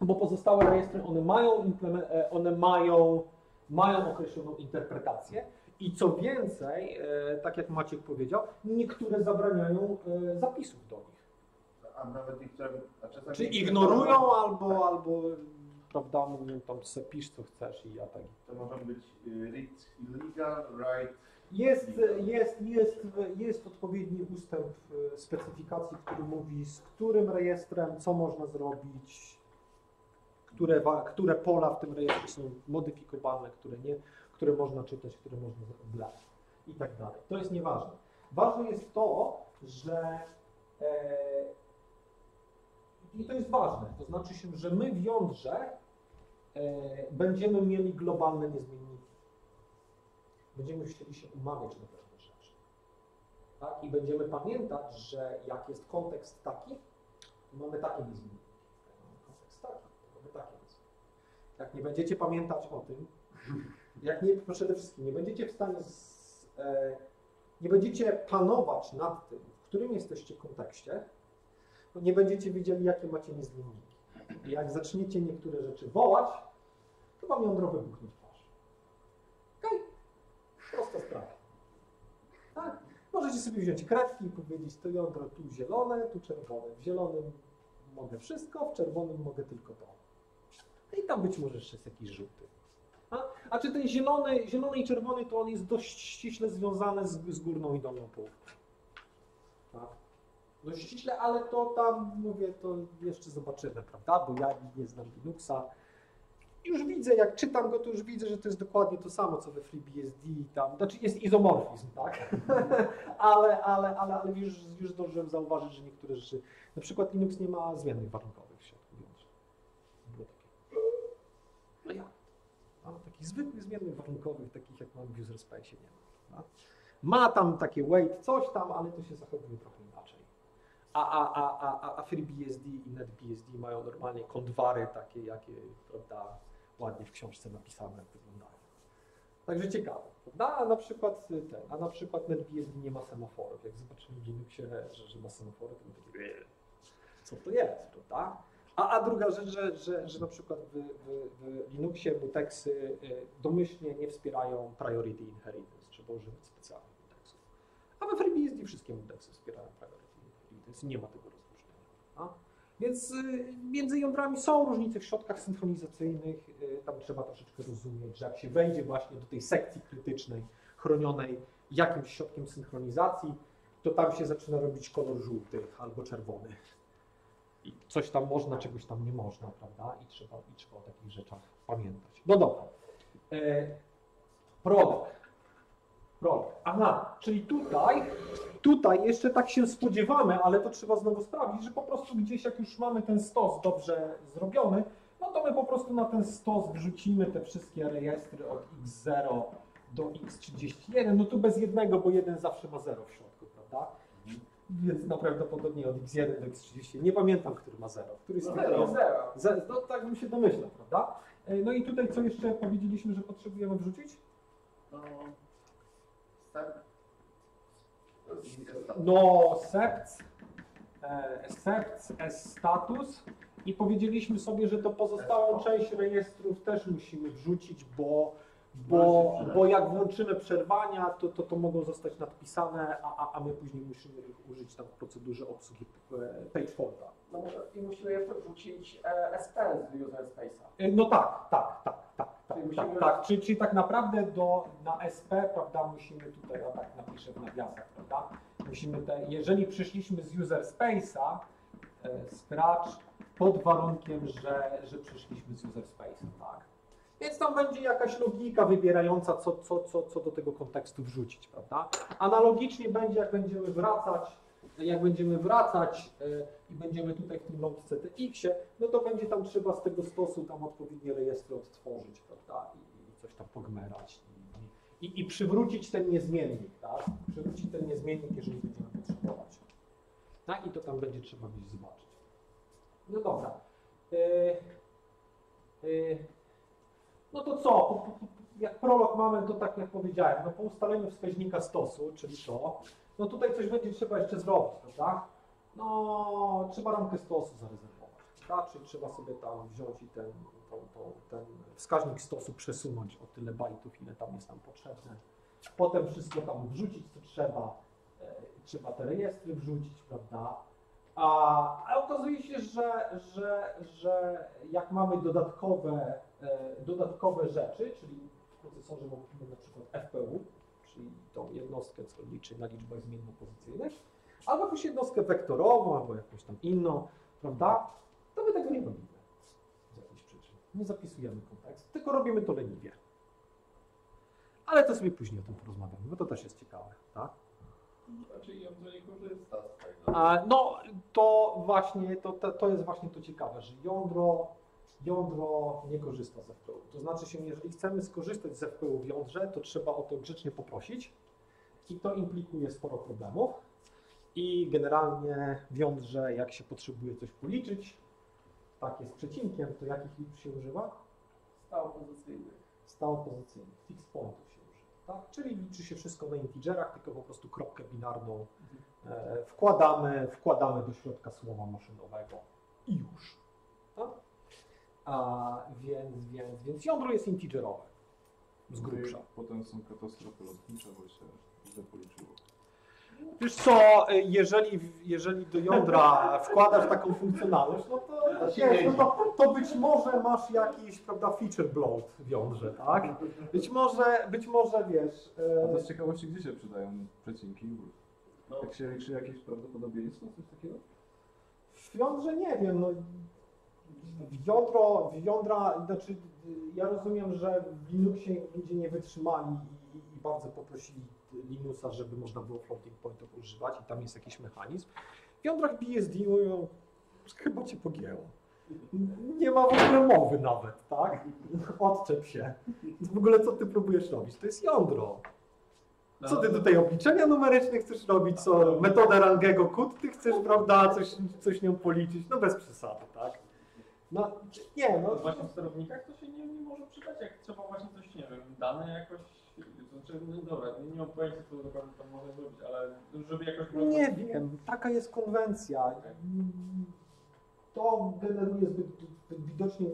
Bo pozostałe rejestry, one mają, e, one mają, mają określoną interpretację i co więcej, e, tak jak Maciek powiedział, niektóre zabraniają e, zapisów do nich. A nawet niektóre, a Czy ignorują mogą- albo, albo prawda, mówią tam pisz co chcesz i ja tak. To może być y, read illegal, write Jest, jest, jest, jest odpowiedni ustęp e, specyfikacji, który mówi, z którym rejestrem, co można zrobić, które, które pola w tym rejestrze są modyfikowane, które nie, które można czytać, które można zrobić i tak dalej. To jest nieważne. Ważne jest to, że e, i to jest ważne, to znaczy się, że my w jądrze e, będziemy mieli globalne niezmienniki będziemy chcieli się umawiać na pewne rzeczy. Tak? I będziemy pamiętać, że jak jest kontekst taki, mamy takie mamy kontekst taki, mamy takie niezmienniki. Jak nie będziecie pamiętać o tym, jak nie, przede wszystkim nie będziecie w stanie, z, e, nie będziecie panować nad tym, w którym jesteście kontekście, to nie będziecie wiedzieli, jakie macie niezmienniki. I jak zaczniecie niektóre rzeczy wołać, to wam jądro wybuchnie? Prosta sprawa. Tak. Możecie sobie wziąć kredki i powiedzieć, to jądro tu zielone, tu czerwone. W zielonym mogę wszystko, w czerwonym mogę tylko to. I tam być może jeszcze jest jakiś żółty. A, a czy ten zielony, zielony i czerwony, to on jest dość ściśle związany z, z górną i dolną połówką. Tak. Dość ściśle, ale to tam, mówię, to jeszcze zobaczymy, prawda? Bo ja nie znam Linuxa już widzę, jak czytam go, to już widzę, że to jest dokładnie to samo, co we FreeBSD tam, znaczy jest izomorfizm, tak? ale, ale, ale, ale już, już zdążyłem zauważyć, że niektóre rzeczy, na przykład Linux nie ma zmiennych warunkowych w środku jądra. Było takie, no ja, a takich zwykłych zmiennych warunkowych, takich jak mam w user space nie ma. tak? Ma tam takie wait, coś tam, ale to się zachowuje trochę inaczej. A, a, a, a, a, FreeBSD i NetBSD mają normalnie kondwary takie, jakie, prawda, ładnie w książce napisane wyglądają. Także ciekawe, prawda? A na przykład y, ten, a na przykład NetBSD nie ma semaforów. Jak zobaczymy w Linuxie, że, że ma semafory, to my takie, "Eee, co to jest, prawda? A, a druga rzecz, że, że, że na przykład w, w, w Linuxie muteksy y, domyślnie nie wspierają priority inheritance, trzeba używać specjalnych muteksów. A we FreeBSD wszystkie muteksy wspierają priority inheritance, nie ma tego rozróżnienia. Więc y, między jądrami są różnice w środkach synchronizacyjnych. y, Tam trzeba troszeczkę rozumieć, że jak się wejdzie właśnie do tej sekcji krytycznej, chronionej jakimś środkiem synchronizacji, to tam się zaczyna robić kolor żółty albo czerwony. I coś tam można, czegoś tam nie można, prawda? I trzeba, i trzeba o takich rzeczach pamiętać. No dobra. E. Prolog. Aha, czyli tutaj Tutaj jeszcze tak się spodziewamy, ale to trzeba znowu sprawdzić, że po prostu gdzieś jak już mamy ten stos dobrze zrobiony, no to my po prostu na ten stos wrzucimy te wszystkie rejestry od x0 do x31, no tu bez jednego, bo jeden zawsze ma 0 w środku, prawda? Więc najprawdopodobniej od x1 do x31, nie pamiętam, który ma 0, który No tych zero, jest. zero. Ze- No tak bym się domyślał, prawda? E, No i tutaj co jeszcze powiedzieliśmy, że potrzebujemy wrzucić? No, No, septs, e, septs as status. I powiedzieliśmy sobie, że to pozostałą część rejestrów też musimy wrzucić, bo, bo, bo jak włączymy przerwania, to, to, to mogą zostać nadpisane, a, a, a my później musimy ich użyć tam w procedurze obsługi page faulta. No może- i musimy jeszcze wrzucić e, SP z user space'a. E, No tak, tak, tak, tak, tak, Czyli tak, musimy- tak. Czyli, czyli tak naprawdę do, na SP, prawda, musimy tutaj, ja tak napiszę w nawiasach, prawda, musimy te, jeżeli przyszliśmy z user space'a, e, scratch, pod warunkiem, że, że przyszliśmy z user space'a, tak. Więc tam będzie jakaś logika wybierająca, co, co, co, co do tego kontekstu wrzucić, prawda. Analogicznie będzie, jak będziemy wracać, jak będziemy wracać e, i będziemy tutaj w tym lądce TX-ie, no to będzie tam trzeba z tego stosu tam odpowiednie rejestry odtworzyć, prawda, i, coś tam pogmerać i, i, i przywrócić ten niezmiennik, tak, przywrócić ten niezmiennik, jeżeli będziemy potrzebować. Tak, i to tam będzie trzeba gdzieś zobaczyć. No dobra. E, e, no to co? Jak prolog mamy, to tak jak powiedziałem, no po ustaleniu wskaźnika stosu, czyli to, no tutaj coś będzie trzeba jeszcze zrobić, prawda? No, trzeba ramkę stosu zarezerwować, prawda? Czyli trzeba sobie tam wziąć i ten, tą, tą, ten wskaźnik stosu przesunąć o tyle bajtów, ile tam jest nam potrzebne. Potem wszystko tam wrzucić, co trzeba. E, Trzeba te rejestry wrzucić, prawda? A, a okazuje się, że, że, że jak mamy dodatkowe, dodatkowe rzeczy, czyli w procesorze mamy na przykład FPU, czyli tą jednostkę, co liczy na liczbę zmiennopozycyjnych, albo jakąś jednostkę wektorową, albo jakąś tam inną, prawda? To my tego nie robimy z jakichś przyczyn. Nie zapisujemy kontekstu, tylko robimy to leniwie. Ale to sobie później o tym porozmawiamy, bo to też jest ciekawe, tak? Raczej jądro nie korzysta z tego. A, no, to właśnie, to, to, to jest właśnie to ciekawe, że jądro, jądro nie korzysta z FPU. To znaczy się, jeżeli chcemy skorzystać z FPU w jądrze, to trzeba o to grzecznie poprosić i to implikuje sporo problemów. I generalnie w jądrze, jak się potrzebuje coś policzyć, takie z przecinkiem, to jakich liczb się używa? Stał pozycyjny. Stałopozycyjnych, fixed pointów się używa. Tak? Czyli liczy się wszystko na integerach, tylko po prostu kropkę binarną e, wkładamy, wkładamy do środka słowa maszynowego i już. Tak? A, więc, więc, więc jądro jest integerowe z grubsza. Potem są katastrofy lotnicze, bo się źle policzyło. Wiesz co, jeżeli, jeżeli do jądra wkładasz taką funkcjonalność, no to, wiesz, no to, to być może masz jakiś, prawda, feature bloat w jądrze, tak? Być może, być może, wiesz... A to E, z ciekawości, gdzie się przydają przecinki? Jak się liczy jakieś prawdopodobieństwo, coś takiego? W jądrze nie wiem, no w jądro, w jądra, znaczy ja rozumiem, że w Linuxie ludzie nie wytrzymali i, i bardzo poprosili Linuxa, żeby można było floating pointów używać i tam jest jakiś mechanizm. W jądrach BSD mówią, chyba cię pogięło. Nie ma w ogóle mowy nawet, tak? Odczep się. W ogóle co ty próbujesz robić? To jest jądro. Co ty tutaj obliczenia numeryczne chcesz robić? Co metodę Rangego kut ty chcesz, prawda, coś, coś nią policzyć? No bez przesady, tak? No nie, no Właśnie w sterownikach to się nie, nie może przydać, jak trzeba właśnie coś, nie wiem, dane jakoś, znaczy, no dobra, nie mam pojęcia, co dokładnie tam można zrobić, ale żeby jakoś... nie wiem, taka jest konwencja. To generuje zbyt, zbyt widocznie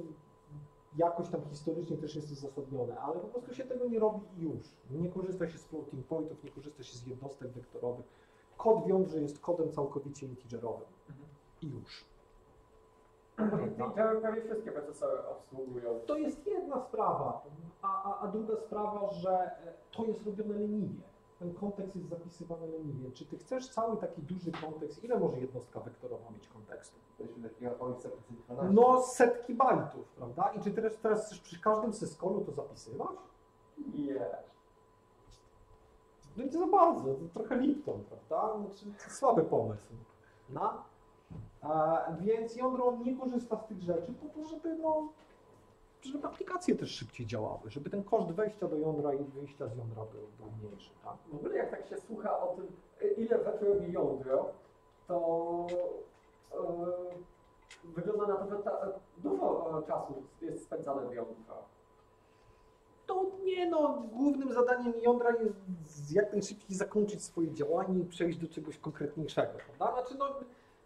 jakoś tam historycznie też jest uzasadnione, ale po prostu się tego nie robi i już. Nie korzysta się z floating pointów, nie korzysta się z jednostek wektorowych. Kod w jądrze jest kodem całkowicie integerowym. I już. Integery prawie wszystkie procesory obsługują. To jest jedna sprawa, a, a, a druga sprawa, że e, to jest robione leniwie. Ten kontekst jest zapisywany leniwie. Czy ty chcesz cały taki duży kontekst? Ile może jednostka wektorowa mieć kontekstu? Weźmy takiego OXC 12. No setki bajtów, prawda? I czy teraz, teraz chcesz przy każdym syskolu to zapisywać? Nie. No nie za bardzo, to trochę Lipton, prawda? Znaczy, to słaby pomysł. No. Więc jądro nie korzysta z tych rzeczy po to, żeby, no, żeby aplikacje też szybciej działały, żeby ten koszt wejścia do jądra i wyjścia z jądra był, był mniejszy. Tak? W ogóle jak tak się słucha o tym, ile rzeczy robi jądro, to e, wygląda na to, że ta, dużo e, czasu jest spędzane w jądrze. To nie no, głównym zadaniem jądra jest jak najszybciej zakończyć swoje działanie i przejść do czegoś konkretniejszego, prawda? Znaczy no,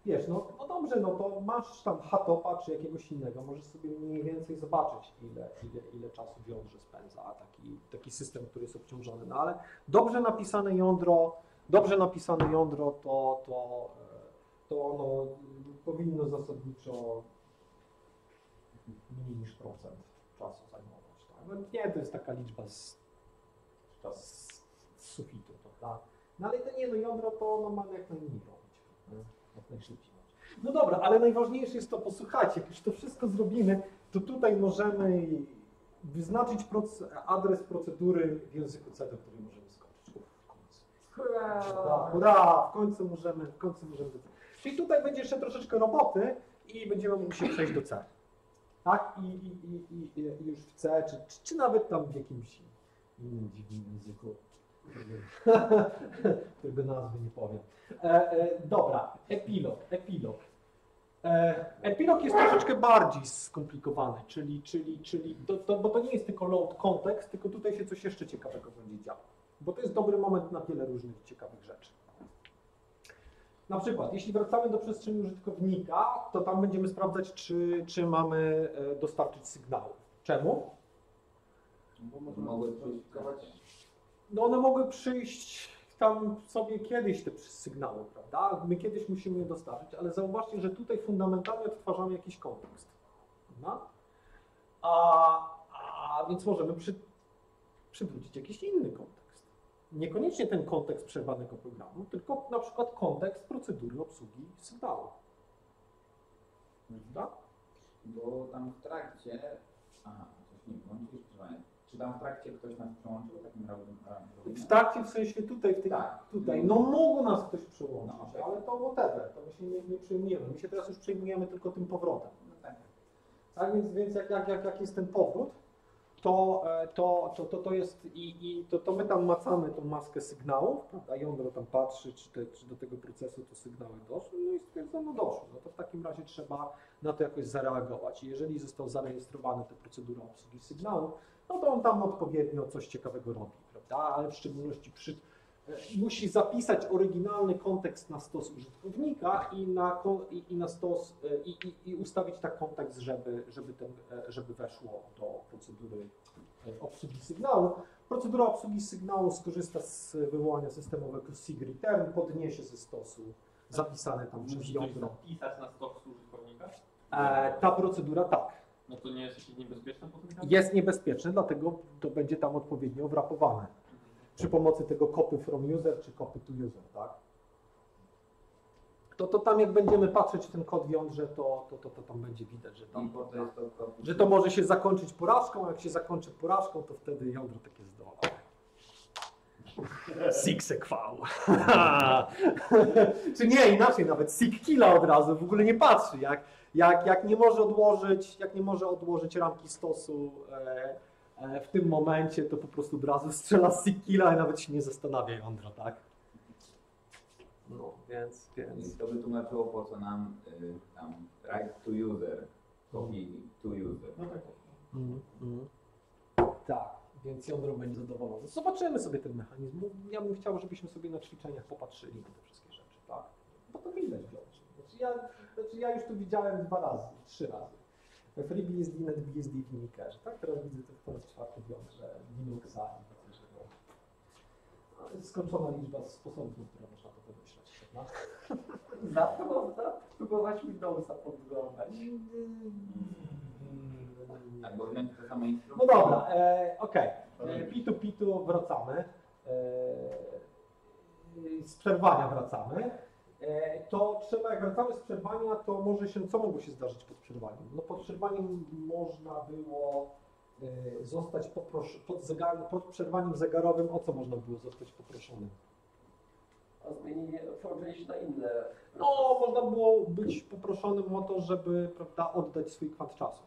wiesz, no, no dobrze, no to masz tam hatopa czy jakiegoś innego, możesz sobie mniej więcej zobaczyć, ile, ile, ile czasu jądrze spędza taki, taki system, który jest obciążony, no ale dobrze napisane jądro, dobrze napisane jądro, to, to, e, to ono powinno zasadniczo mniej niż procent czasu zajmować. Tak? No nie, to jest taka liczba z, z, z sufitu, prawda? No ale to nie, no jądro to ono ma jak najmniej robić? Jak najszybciej. robić. No dobra, ale najważniejsze jest to, posłuchajcie, jak już to wszystko zrobimy, to tutaj możemy wyznaczyć adres procedury w języku C, do której możemy skoczyć. W końcu. Hurra, Hurra! w końcu możemy, w końcu możemy. Czyli tutaj będzie jeszcze troszeczkę roboty i będziemy musieli przejść do C. Tak? I, i, i, i, i już w C, czy, czy, czy nawet tam w jakimś innym dziwnym języku, którego, nazwy nie powiem. E, e, dobra, epilog, epilog. E, Epilog jest troszeczkę bardziej skomplikowany, czyli, czyli, czyli to, to, bo to nie jest tylko load context, tylko tutaj się coś jeszcze ciekawego będzie działo. Bo to jest dobry moment na wiele różnych ciekawych rzeczy. Na przykład, jeśli wracamy do przestrzeni użytkownika, to tam będziemy sprawdzać, czy, czy mamy e, dostarczyć sygnału. Czemu? Bo Mogły możemy zweryfikować No one mogły przyjść tam sobie kiedyś te sygnały, prawda? My kiedyś musimy je dostarczyć, ale zauważcie, że tutaj fundamentalnie odtwarzamy jakiś kontekst. A, a więc możemy przy, przywrócić jakiś inny kontekst. Niekoniecznie ten kontekst przerwanego programu, tylko na przykład kontekst procedury obsługi sygnału. Prawda? Bo tam w trakcie. Aha, coś nie włączysz, czy nie? Czy tam w trakcie ktoś nas przełączył takim razem? W trakcie, w sensie tutaj, w tej, Tak. tutaj, no mógł nas ktoś przyłączyć, No, ale to whatever, to my się nie, nie przejmujemy. My się teraz już przejmujemy tylko tym powrotem. No tak. Tak więc, więc jak, jak, jak, jak jest ten powrót, to, e, to, to, to, to jest i, i to, to my tam macamy tą maskę sygnałów, prawda? Jądro tam patrzy, czy, te, czy do tego procesu to sygnały doszły, no i stwierdza, no doszły. No to w takim razie trzeba na to jakoś zareagować. I jeżeli został zarejestrowany tę procedurę obsługi sygnału, no to on tam odpowiednio coś ciekawego robi, prawda? Ale w szczególności przy, musi zapisać oryginalny kontekst na stos użytkownika i na, i, i na stos e, i, i, ustawić tak kontekst, żeby, żeby, ten, e, żeby weszło do procedury e, obsługi sygnału. Procedura obsługi sygnału skorzysta z wywołania systemowego SIG return, podniesie ze stosu zapisane tam przez jądro. zapisać na stok użytkownika? E, ta procedura tak, No to nie jest niebezpieczne jest niebezpieczne, dlatego to będzie tam odpowiednio wrapowane. Przy pomocy tego copy from user czy copy to user, tak? To, to tam jak będziemy patrzeć w ten kod w jądrze, to, to, to, to tam będzie widać, że tam, to że to może się zakończyć porażką, a jak się zakończy porażką, to wtedy jądro takie zdolne. Sixekwał. Czy nie, inaczej nawet Sig killa od razu, w ogóle nie patrzy. Jak, jak, jak nie może odłożyć, jak nie może odłożyć ramki stosu e, w tym momencie, to po prostu od razu strzela Sig killa i nawet się nie zastanawia jądro, tak? No, więc, więc. I to by tłumaczyło po co nam y, tam write to user, copy to user. No tak. Mm, mm. Tak, więc jądro będzie zadowolone. Zobaczymy sobie ten mechanizm. Ja bym chciał, żebyśmy sobie na ćwiczeniach popatrzyli na te wszystkie rzeczy, tak? Bo to widać w jądrze. Znaczy ja, znaczy ja już to widziałem dwa razy, trzy razy. FreeBSD, NetBSD w Minikerze, tak? Teraz widzę to po raz czwarty w jądrze Linuxa i widzę, że no, jest skończona liczba sposobów, na które można to wymyślać. No. Zawsze można próbować Windowsa podglądać. Albo wziąć te same No dobra, e, okej. E, Pitu pitu wracamy. E, z przerwania wracamy. E, to trzeba, jak wracamy z przerwania, to może się, co mogło się zdarzyć pod przerwaniem? No pod przerwaniem można było e, zostać poprosz, pod, zegar, pod przerwaniem zegarowym, o co można było zostać poproszonym? A zmienili, przełączyli się na inne. No, można było być poproszonym o to, żeby prawda, oddać swój kwant czasu.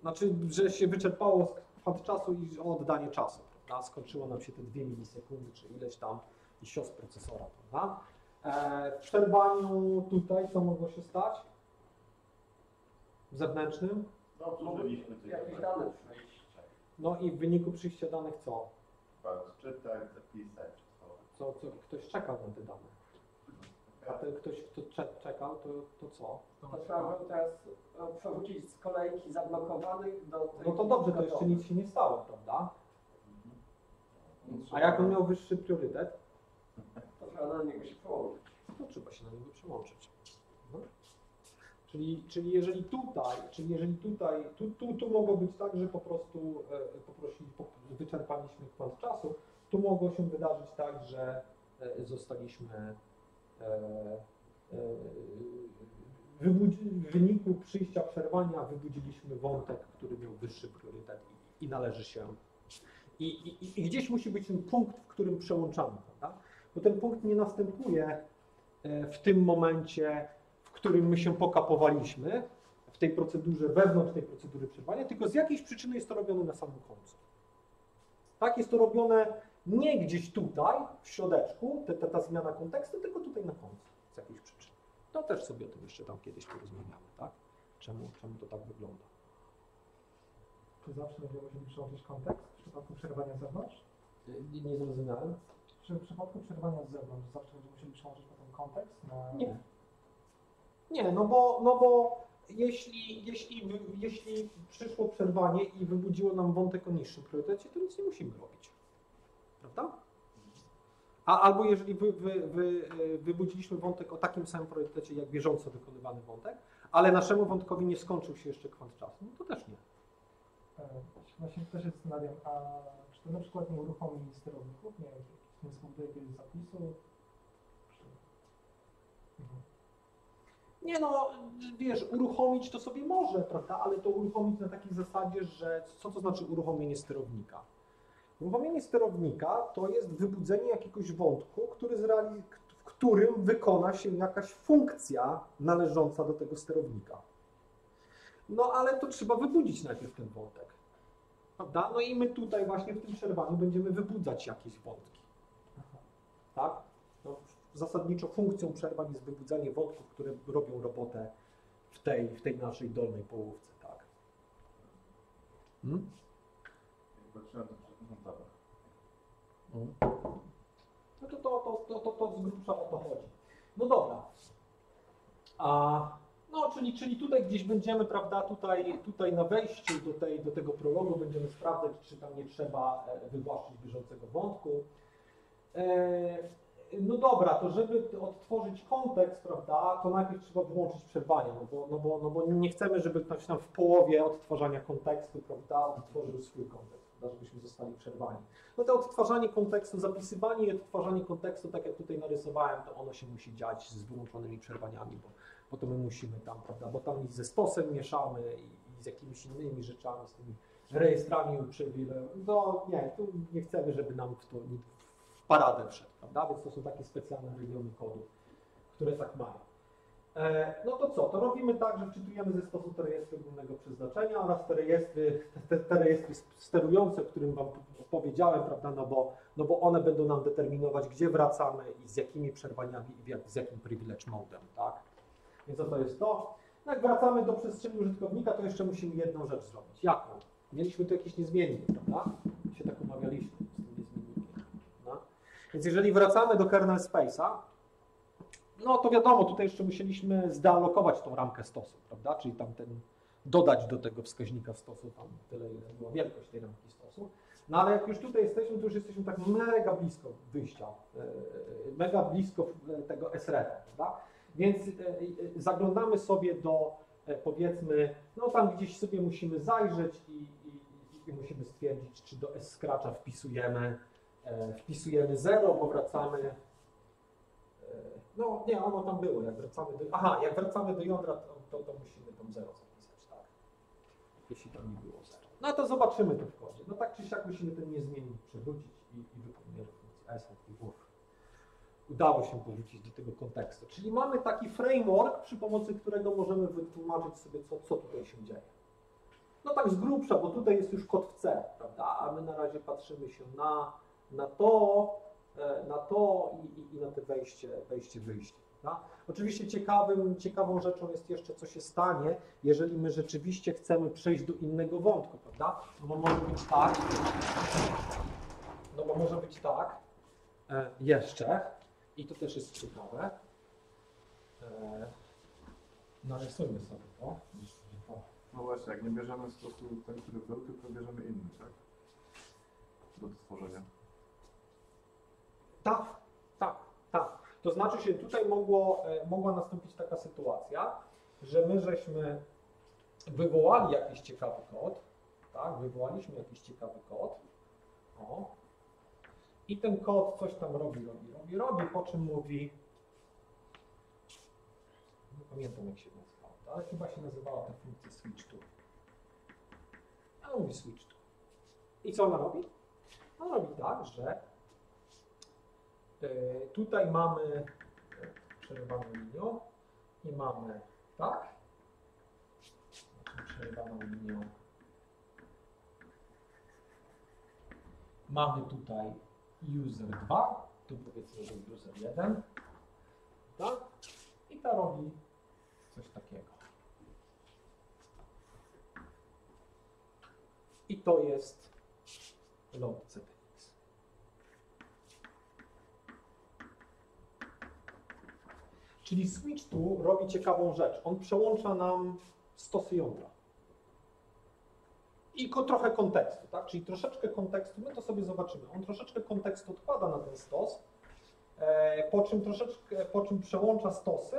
Znaczy, że się wyczerpało kwant czasu i o oddanie czasu. Prawda? Skończyło nam się te 2 milisekundy, czy ileś tam i sios procesora. Prawda? E, w przerwaniu tutaj co mogło się stać? W zewnętrznym? No, obsłużyliśmy coś. Jakieś dane przejść. No i w wyniku przyjścia danych co? Czytać, zapisać. Co, co ktoś czekał na te dane. A ten ktoś, kto cze- czekał, to, to co? To trzeba było teraz e, przerzucić z kolejki zablokowanych do tej No to dobrze, to jeszcze gotowej. nic się nie stało, prawda? A jak on miał wyższy priorytet? Trzeba na niego się połączyć. to trzeba się na niego przełączyć. No. Czyli, czyli jeżeli tutaj, czyli jeżeli tutaj, tu, tu, tu mogło być tak, że po prostu e, poprosili, po, wyczerpaliśmy kwant czasu, tu mogło się wydarzyć tak, że e, zostaliśmy e, e, w wyniku przyjścia przerwania wybudziliśmy wątek, który miał wyższy priorytet i, i należy się. I, i, I gdzieś musi być ten punkt, w którym przełączamy, prawda? Bo ten punkt nie następuje e, w tym momencie, w którym my się pokapowaliśmy, w tej procedurze, wewnątrz tej procedury przerwania, tylko z jakiejś przyczyny jest to robione na samym końcu. Tak, jest to robione nie gdzieś tutaj, w środeczku, te, te, ta zmiana kontekstu, tylko tutaj na końcu, z jakiejś przyczyny. to też sobie o tym jeszcze tam kiedyś porozmawiamy, tak? Czemu, czemu to tak wygląda? Czy zawsze będziemy musieli przełożyć kontekst w przypadku przerwania zewnątrz? Nie, nie zrozumiałem. Czy w przypadku przerwania z zewnątrz zawsze będziemy musieli przełożyć potem kontekst na... Nie. Nie, no bo, no bo jeśli, jeśli, wy- jeśli przyszło przerwanie i wybudziło nam wątek o niższym priorytecie, to nic nie musimy robić. Prawda? A, albo jeżeli wy, wy, wy, e, wybudziliśmy wątek o takim samym priorytecie, jak bieżąco wykonywany wątek, ale naszemu wątkowi nie skończył się jeszcze kwant czasu, no to też nie. E, Właśnie też się zastanawiam, a czy to na przykład nie uruchomi sterowników? Nie wiem, nie zapisu? Nie no, wiesz, uruchomić to sobie może, prawda, ale to uruchomić na takiej zasadzie, że co to znaczy uruchomienie sterownika? Uruchomienie sterownika to jest wybudzenie jakiegoś wątku, który zreali- w którym wykona się jakaś funkcja należąca do tego sterownika. No ale to trzeba wybudzić najpierw ten wątek. Prawda? No i my tutaj właśnie w tym przerwaniu będziemy wybudzać jakieś wątki. Zasadniczo funkcją przerwań jest wybudzanie wątków, które robią robotę w tej, w tej naszej dolnej połówce. Tak? Hmm? To no to, to, to, to, to z grubsza o to chodzi. No dobra. A, no, czyli, czyli tutaj gdzieś będziemy, prawda, tutaj, tutaj na wejściu do, tej, do tego prologu będziemy sprawdzać, czy tam nie trzeba e, wywłaszczyć bieżącego wątku. E, no dobra, to żeby odtworzyć kontekst, prawda, to najpierw trzeba wyłączyć przerwania, no bo, no bo, no bo nie chcemy, żeby ktoś tam w połowie odtwarzania kontekstu, prawda, odtworzył swój kontekst, prawda, żebyśmy zostali przerwani. No to odtwarzanie kontekstu, zapisywanie i odtwarzanie kontekstu, tak jak tutaj narysowałem, to ono się musi dziać z wyłączonymi przerwaniami, bo, bo to my musimy tam, prawda, bo tam i ze stosem mieszamy i, i z jakimiś innymi rzeczami, z tymi rejestrami uprzywilejów. No nie, tu nie chcemy, żeby nam w to nikt paradę wszedł, prawda, więc to są takie specjalne regiony kodu, które tak mają. E, No to co, to robimy tak, że wczytujemy ze stosu te rejestry ogólnego przeznaczenia oraz te rejestry, te, te rejestry sterujące, o którym Wam powiedziałem, prawda, no bo, no bo one będą nam determinować, gdzie wracamy i z jakimi przerwaniami i jak, z jakim privilege modem, tak? Więc oto jest to. No Jak wracamy do przestrzeni użytkownika, to jeszcze musimy jedną rzecz zrobić. Jaką? Mieliśmy tu jakieś niezmiennik, prawda? się tak umawialiśmy z tym niezmiennikiem. No. Więc jeżeli wracamy do kernel space'a, no to wiadomo, tutaj jeszcze musieliśmy zdealokować tą ramkę stosu, prawda? Czyli tam ten, dodać do tego wskaźnika stosu tam tyle, ile była wielkość tej ramki stosu. No ale jak już tutaj jesteśmy, to już jesteśmy tak mega blisko wyjścia, e, mega blisko e, tego SREF, prawda? Więc e, zaglądamy sobie do powiedzmy, no tam gdzieś sobie musimy zajrzeć i, i, i- musimy stwierdzić, czy do S-Scratcha wpisujemy, wpisujemy 0, bo wracamy E, No nie, ono tam było, jak wracamy do... Aha, jak wracamy do jądra, to, to, to musimy tam 0 zapisać, tak. Jeśli tam nie było 0. No to zobaczymy to w kodzie. No tak czy siak musimy ten niezmiennik przewrócić i, i wykonujemy funkcję i uff. Udało się powrócić do tego kontekstu. Czyli mamy taki framework, przy pomocy którego możemy wytłumaczyć sobie, co, co tutaj się dzieje. No tak z grubsza, bo tutaj jest już kod w C, prawda? A my na razie patrzymy się na, na to, e, na to i, i, i na te wejście, wejście, wyjście. Prawda? Oczywiście ciekawym, ciekawą rzeczą jest jeszcze, co się stanie, jeżeli my rzeczywiście chcemy przejść do innego wątku, prawda? No bo może być tak, no bo może być tak, e, jeszcze, i to też jest ciekawe, e, narysujmy sobie to. O, No właśnie, jak nie bierzemy stosu ten, który był, tylko bierzemy inny, tak? Do tworzenia. Tak, tak, tak. To znaczy się tutaj mogło, e, mogła nastąpić taka sytuacja, że my żeśmy wywołali jakiś ciekawy kod, tak, wywołaliśmy jakiś ciekawy kod, o, i ten kod coś tam robi, robi, robi, robi, po czym mówi, nie pamiętam jak się nazywało, ale chyba się nazywała ta funkcja switch to. A mówi switch to. I co ona robi? Ona robi tak, że Tutaj mamy e, przerywaną linią i mamy tak. Przerywaną linią. Mamy tutaj user 2, tu powiedzmy, że user 1. Tak? I ta robi coś takiego. I to jest load CTX. Czyli switch tu robi ciekawą rzecz. On przełącza nam stosy jądra. I trochę kontekstu, tak? Czyli troszeczkę kontekstu, my to sobie zobaczymy. On troszeczkę kontekstu odkłada na ten stos, e, po czym troszeczkę, po czym przełącza stosy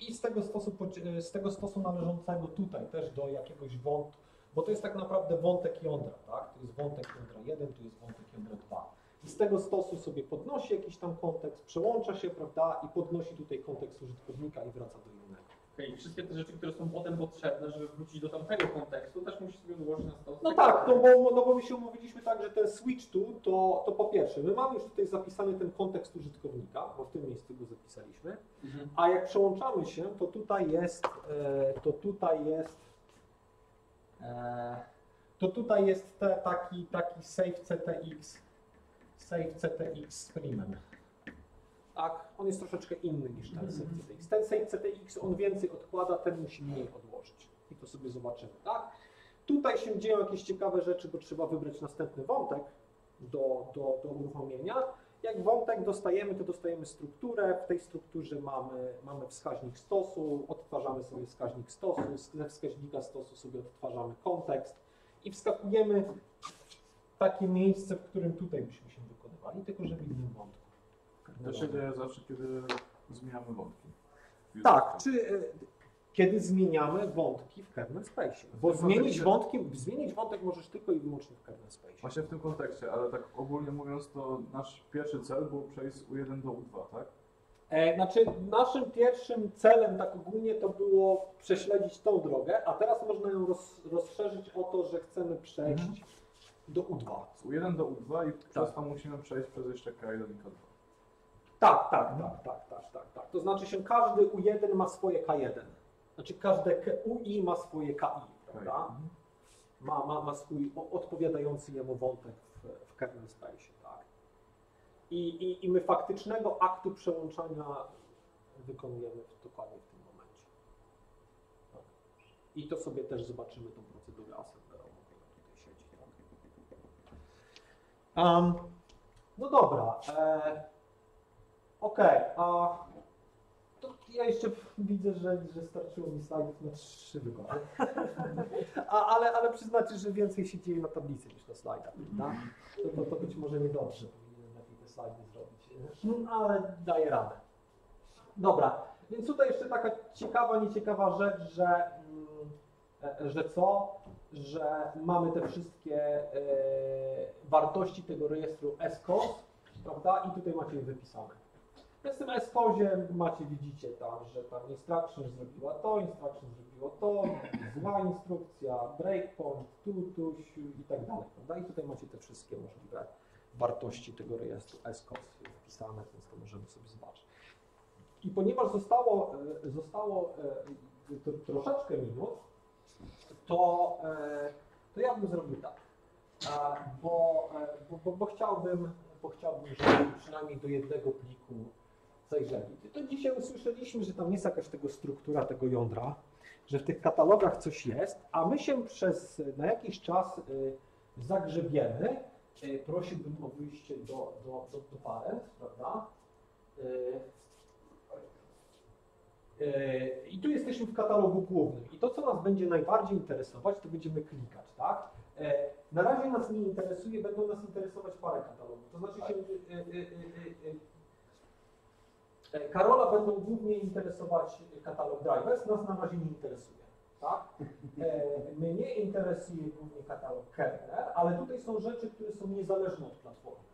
i z tego stosu, podzie- z tego stosu należącego tutaj też do jakiegoś wątku, bo to jest tak naprawdę wątek jądra, tak? To jest wątek jądra 1, tu jest wątek jądra 2. I z tego stosu sobie podnosi jakiś tam kontekst, przełącza się, prawda, i podnosi tutaj kontekst użytkownika i wraca do innego. Okej, wszystkie te rzeczy, które są potem potrzebne, żeby wrócić do tamtego kontekstu, też musisz sobie ułożyć na stos. No tak, no bo, no bo my się umówiliśmy tak, że ten switch tu, to, to po pierwsze, my mamy już tutaj zapisany ten kontekst użytkownika, bo w tym miejscu go zapisaliśmy, Mhm. a jak przełączamy się, to tutaj jest, e, to tutaj jest, e, to tutaj jest te, taki, taki save CTX, save CTX primem. Tak, on jest troszeczkę inny niż ten save CTX. Ten save CTX on więcej odkłada, ten musi mniej odłożyć. I to sobie zobaczymy, tak? Tutaj się dzieją jakieś ciekawe rzeczy, bo trzeba wybrać następny wątek do, do, do uruchomienia. Jak wątek dostajemy, to dostajemy strukturę. W tej strukturze mamy, mamy wskaźnik stosu, odtwarzamy sobie wskaźnik stosu, ze wskaźnika stosu sobie odtwarzamy kontekst i wskakujemy w takie miejsce, w którym tutaj byśmy się wykonywali, tylko że w innym wątku. To się dzieje zawsze, kiedy zmieniamy wątki. Tak, czy y, kiedy zmieniamy wątki w kernel space. Bo zmienić, kontekście- wątki, zmienić wątek możesz tylko i wyłącznie w kernel space. Właśnie w tym kontekście, ale tak ogólnie mówiąc, to nasz pierwszy cel był przejść z U1 do U2, tak? E, znaczy, naszym pierwszym celem, tak ogólnie, to było prześledzić tą drogę, a teraz można ją roz, rozszerzyć o to, że chcemy przejść Mhm. Do U2. Z U1 do U2 i przez to musimy przejść przez jeszcze K1 i K2. Tak, tak, tak, tak, tak, tak, tak. To znaczy się każdy U1 ma swoje K1. Znaczy każde UI ma swoje KI, prawda? Mhm. Ma, ma, ma swój odpowiadający jemu wątek w, w kernel space, tak? I, i, I my faktycznego aktu przełączania wykonujemy dokładnie w tym momencie. Tak. I to sobie też zobaczymy tą procedurę assemblerową, która tutaj siedzi. Tak? Um, no dobra. E, Okej, a to ja jeszcze widzę, że, że starczyło mi slajdów na trzy. A, ale, ale przyznacie, że więcej się dzieje na tablicy niż na slajdach, prawda? To, to, to być może niedobrze, powinienem lepiej te slajdy zrobić, Mm, ale daję radę. Dobra, więc tutaj jeszcze taka ciekawa, nieciekawa rzecz, że, mm, e, że co? Że mamy te wszystkie e, wartości tego rejestru SCOS, prawda? I tutaj macie je wypisane. Więc w tym SCOSie macie, widzicie tam, że tam instruction zrobiła to, instruction zrobiło to, zła instrukcja, breakpoint, tu, tu, siu i tak dalej, prawda? I tutaj macie te wszystkie możliwe wartości tego rejestru SCOS wpisane, więc to możemy sobie zobaczyć. I ponieważ zostało, e, zostało e, troszeczkę minut, to, e, to ja bym zrobił tak, e, bo, bo, bo chciałbym, bo chciałbym, żeby przynajmniej do jednego pliku zajrzeli. To dzisiaj usłyszeliśmy, że tam jest jakaś tego struktura tego jądra, że w tych katalogach coś jest, a my się przez na jakiś czas y, zagrzebiemy. Prosiłbym o wyjście do, do, do, do parent, prawda? Y, I tu jesteśmy w katalogu głównym. I to, co nas będzie najbardziej interesować, to będziemy klikać, tak? E, Na razie nas nie interesuje, będą nas interesować parę katalogów. To znaczy się, y, E, Karola będą głównie interesować katalog drivers, nas na razie nie interesuje. Tak? E, Mnie interesuje głównie katalog kernel, ale tutaj są rzeczy, które są niezależne od platformy,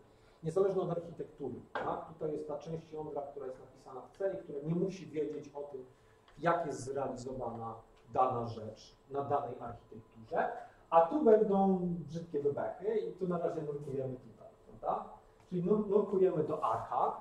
niezależne od architektury. Tak? Tutaj jest ta część jądra, która jest napisana w celi, która nie musi wiedzieć o tym, jak jest zrealizowana dana rzecz na danej architekturze, a tu będą brzydkie bebechy i tu na razie nurkujemy tutaj, prawda? Czyli nur- nurkujemy do archa,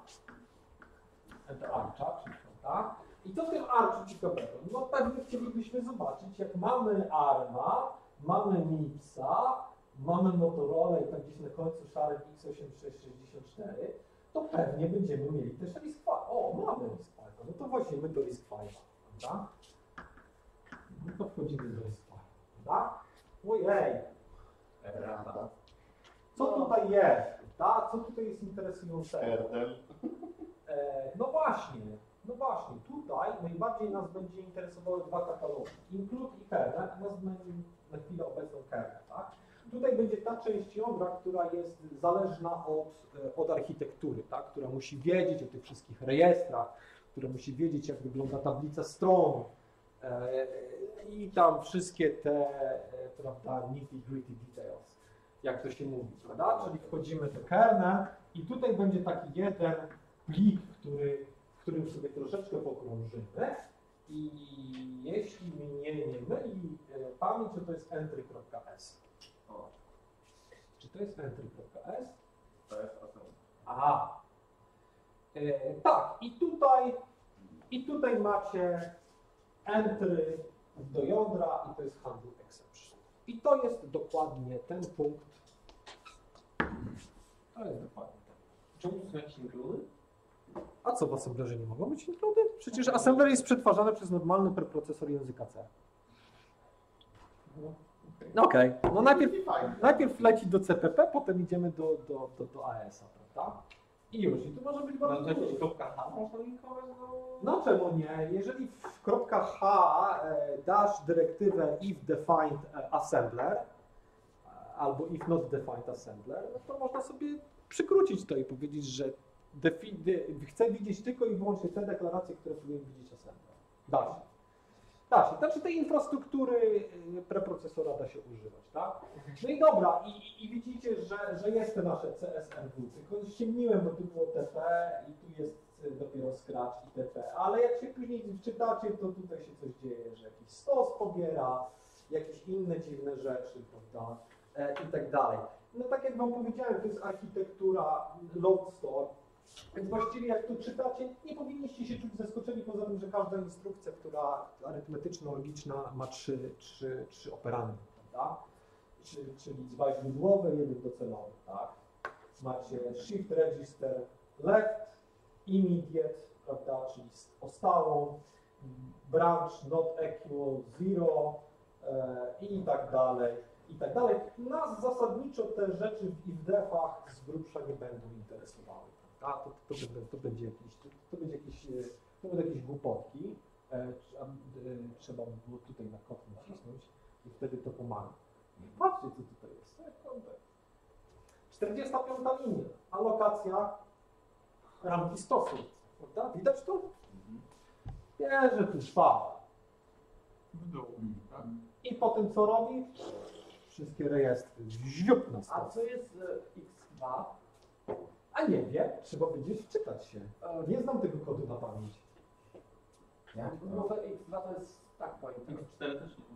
do arcza, prawda? I co w tym arczu ciekawego? No pewnie chcielibyśmy zobaczyć, jak mamy ARMA, mamy MIPSa, mamy Motorola i tak gdzieś na końcu szary X8664, to pewnie będziemy mieli też risk five. O, mamy risk five. No to właścimy do risk five, prawda? No to wchodzimy do risk five, prawda? Ojej, Rada. co tutaj jest, prawda? Co tutaj jest interesującego? E, no właśnie, no właśnie, tutaj najbardziej nas będzie interesowały dwa katalogi, include i kernel, a nas będzie na chwilę obecną kernel, tak? Tutaj będzie ta część jądra, która jest zależna od, e, od architektury, tak? która musi wiedzieć o tych wszystkich rejestrach, która musi wiedzieć, jak wygląda tablica stron e, i tam wszystkie te, e, prawda, nitty gritty details, jak to się mówi, prawda? Czyli wchodzimy do kernel i tutaj będzie taki jeden plik, który, w którym sobie troszeczkę pokrążymy i jeśli mnie nie myli pamięć, to jest entry.s. To jest entry.s? to jest. Aha. E, tak, i tutaj, i tutaj macie entry do jądra i to jest handle exception. I to jest dokładnie ten punkt. To jest dokładnie ten. Czemu są jakieś include? A co w assemblerze nie mogą być include? Przecież assembler jest przetwarzany przez normalny preprocesor języka C. No Okej, no najpierw, najpierw leci do CPP, potem idziemy do, do, do, do AS-a, prawda? I już, i tu może być No bardzo to dużo. kropka H można linkować do... No czemu nie? Jeżeli w kropka H e, dasz dyrektywę if defined e, assembler e, albo if not defined assembler, no to można sobie przykrócić to i powiedzieć, że defi- de- chcę widzieć tylko i wyłącznie te deklaracje, które powinien widzieć assembler. Da się. Da się. Znaczy tej infrastruktury e, preprocesora da się używać, tak? No i dobra, i, i- widzicie, że, że jest to nasze CSRW, tylko ściemniłem, bo tu było TP i tu jest y, dopiero Scratch i TP, ale jak się później wczytacie, to tutaj się coś dzieje, że jakiś stos pobiera, jakieś inne dziwne rzeczy, prawda, e, i tak dalej. No tak jak Wam powiedziałem, to jest architektura load store, więc właściwie jak tu czytacie, nie powinniście się czuć zaskoczeni, poza tym, że każda instrukcja, która arytmetyczno-logiczna ma trzy, trzy, trzy operandy, prawda? Czyli, dwa źródłowe, jeden docelowy, tak? Macie shift register left, immediate, prawda, czyli o branch not equal zero e, i tak dalej, i tak dalej. Nas zasadniczo te rzeczy w if-defach z grubsza nie będą interesowały, prawda? To, to, to, będą- to będzie jakieś, to, to będzie jakieś, e, to będą jakieś głupotki, e, a, e, trzeba by było tutaj na kot nacisnąć i wtedy to pomaga. Patrzcie, co tutaj jest. Sekundę. 45 linia. Alokacja ramki stosu. Prawda? Widać to? Bierze tu szpał. W dół, tak? I potem co robi? Wszystkie rejestry. Ziup na A stos. co jest e, X2? A nie wie, trzeba będzie wczytać się. E, Nie znam tego kodu na pamięć. Jak to? Może X2 to jest tak pointer. X4 też nie ma.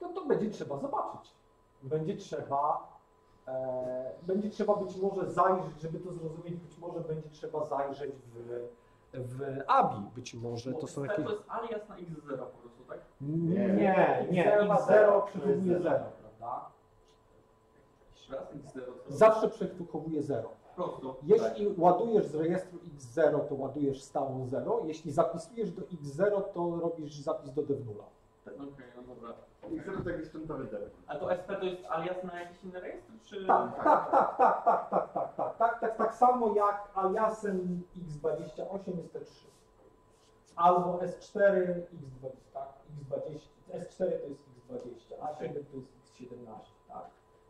No to będzie trzeba zobaczyć. Będzie trzeba, e, będzie trzeba być może zajrzeć, żeby to zrozumieć, być może będzie trzeba zajrzeć w, w ABI, być może to są jakieś... To jest alias na X0 po prostu, tak? Nie, Nie. nie, X0 ma X0 zero. przechowuje To jest 0, prawda? Jakiś raz X0. co? Zawsze przechowuje 0. Po prostu. Jeśli ładujesz z rejestru X0, to ładujesz stałą 0. Jeśli zapisujesz do X0, to robisz zapis do devnula. Tak, Okej, no dobra. I chcę to taki sprzętowy. A to SP to jest alias na jakiś inny rejestr, czy... Tak, tak, tak, tak, tak, tak, tak, tak, tak, tak, tak samo jak aliasem X28 jest T3. Albo S4, X20, tak, X20, S4 to jest X20, A7 to jest X17, tak.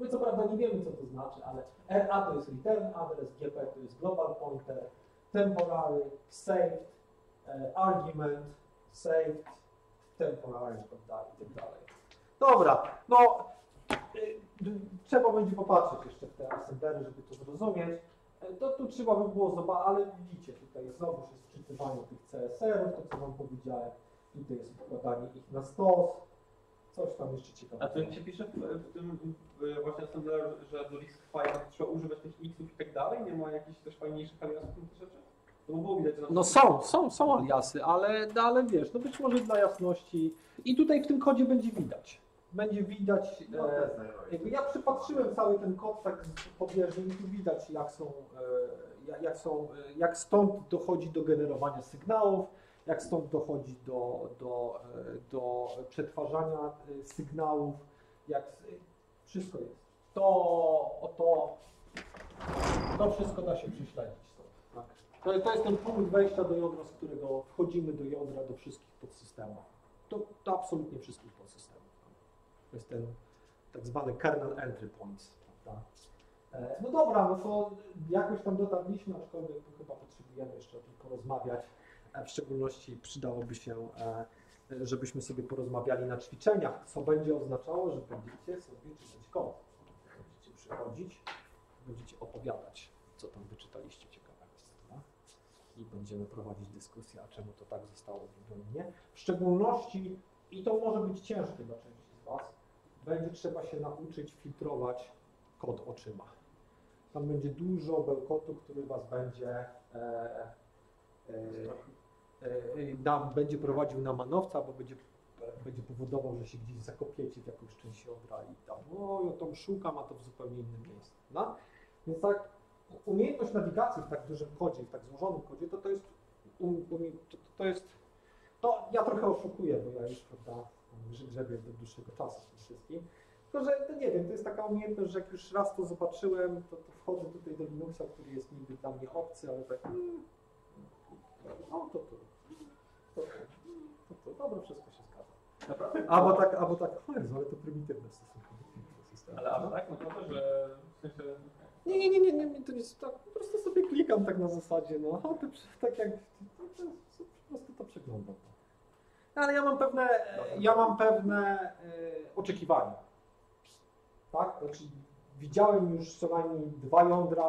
My co prawda nie wiemy co to znaczy, ale RA to jest return address, GP to jest global pointer, temporary, saved, e, argument, saved, temporary, prawda, i tak dalej. Dobra, no y, trzeba będzie popatrzeć jeszcze w te assemblery, żeby to zrozumieć. E, To tu trzeba by było zobaczyć, ale widzicie, tutaj znowu jest wczytywanie tych CSR-ów, to co wam powiedziałem. Tutaj jest wkładanie ich na stos. Coś tam jeszcze A ciekawego. to jak się pisze w, w tym w, właśnie assembler, że do risk file trzeba używać tych xów i tak dalej? Nie ma jakichś też fajniejszych aliasów na te rzeczy? To by było widać, że No są, są, są aliasy, ale, no ale wiesz, no być może dla jasności. I tutaj w tym kodzie będzie widać. Będzie widać. No, to E, jest najlepsze. jakby ja przypatrzyłem cały ten kod tak z pobieżnie i tu widać jak są, e, jak, jak, są, e, jak stąd dochodzi do generowania sygnałów, jak stąd dochodzi do, do, e, do przetwarzania e, sygnałów, jak s- wszystko jest. To, to, to wszystko da się prześledzić stąd. Tak. To, to jest ten punkt wejścia do jądra, z którego wchodzimy do jądra, do wszystkich podsystemów. To, to absolutnie wszystkich podsystemów. To jest ten tak zwany kernel entry points. Prawda? E, No dobra, no to jakoś tam dotarliśmy, aczkolwiek chyba potrzebujemy jeszcze o tym porozmawiać. W szczególności przydałoby się, e, żebyśmy sobie porozmawiali na ćwiczeniach, co będzie oznaczało, że będziecie sobie czytać kod. Będziecie przychodzić, będziecie opowiadać, co tam wyczytaliście ciekawego. prawda? I będziemy prowadzić dyskusję, a czemu to tak zostało wybrane. W szczególności, i to może być ciężkie dla części z Was, będzie trzeba się nauczyć filtrować kod oczyma. Tam będzie dużo bełkotu, który Was będzie, e, e, e, na, będzie prowadził na manowca, bo będzie, będzie powodował, że się gdzieś zakopiecie w jakąś część jądra i tam, o, ja tam szukam, a to w zupełnie innym miejscu. No? Więc tak, umiejętność nawigacji w tak dużym kodzie, w tak złożonym kodzie, to to jest, to, to jest, no ja trochę oszukuję, bo ja już, prawda, grzebię do dłuższego czasu w tym wszystkim. Tylko, że to nie wiem, to jest taka umiejętność, że jak już raz to zobaczyłem, to, to wchodzę tutaj do Linuxa, który jest niby dla mnie obcy, ale tak, mm, no to to, to, to, to, to, dobra, wszystko się zgadza. Naprawdę? Albo tak, albo tak, o Jezu, ale to prymitywne w stosunku do innego systemu. Ale aż no. tak naprawdę, że w sensie... Nie, nie, nie, nie, nie, nie, to jest tak, po prostu sobie klikam tak na zasadzie, no, to, tak jak, to, to, to, po prostu to przeglądam. Ale ja mam pewne, ja mam pewne e, oczekiwania. Tak, znaczy widziałem już co najmniej dwa jądra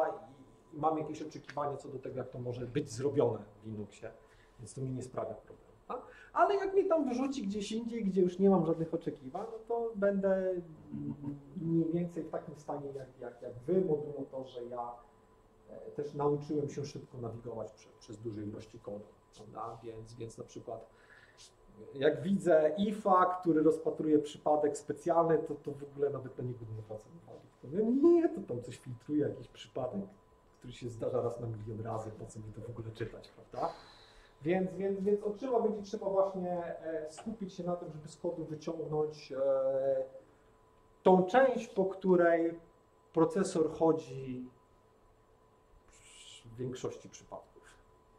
mam jakieś oczekiwania co do tego, jak to może być zrobione w Linuxie, więc to mi nie sprawia problemu. Tak? Ale jak mnie tam wyrzuci gdzieś indziej, gdzie już nie mam żadnych oczekiwań, no to będę mniej więcej w takim stanie jak, jak, jak wy, bo mimo to, że ja e, też nauczyłem się szybko nawigować prze, przez duże ilości kodu? Więc, więc na przykład jak widzę IFA, który rozpatruje przypadek specjalny, to, to w ogóle nawet na niego nie zwracam uwagi. Nie, to tam coś filtruje, jakiś przypadek, który się zdarza raz na milion razy, po co mi to w ogóle czytać, prawda? Więc, więc, więc oczyma będzie trzeba właśnie e, skupić się na tym, żeby z kodu wyciągnąć e, tą część, po której procesor chodzi w większości przypadków,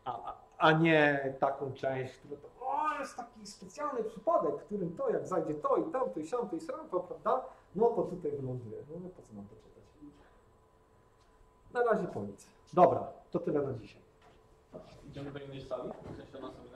a, a- nie taką część, która to, o, jest taki specjalny przypadek, w którym to, jak zajdzie to i tamto i siamto i sramto, prawda, no to tutaj wyląduje. No po co mam to czytać? Na razie po nic. Dobra, to tyle na dzisiaj. Idziemy do innej sali, w sensie na seminarium.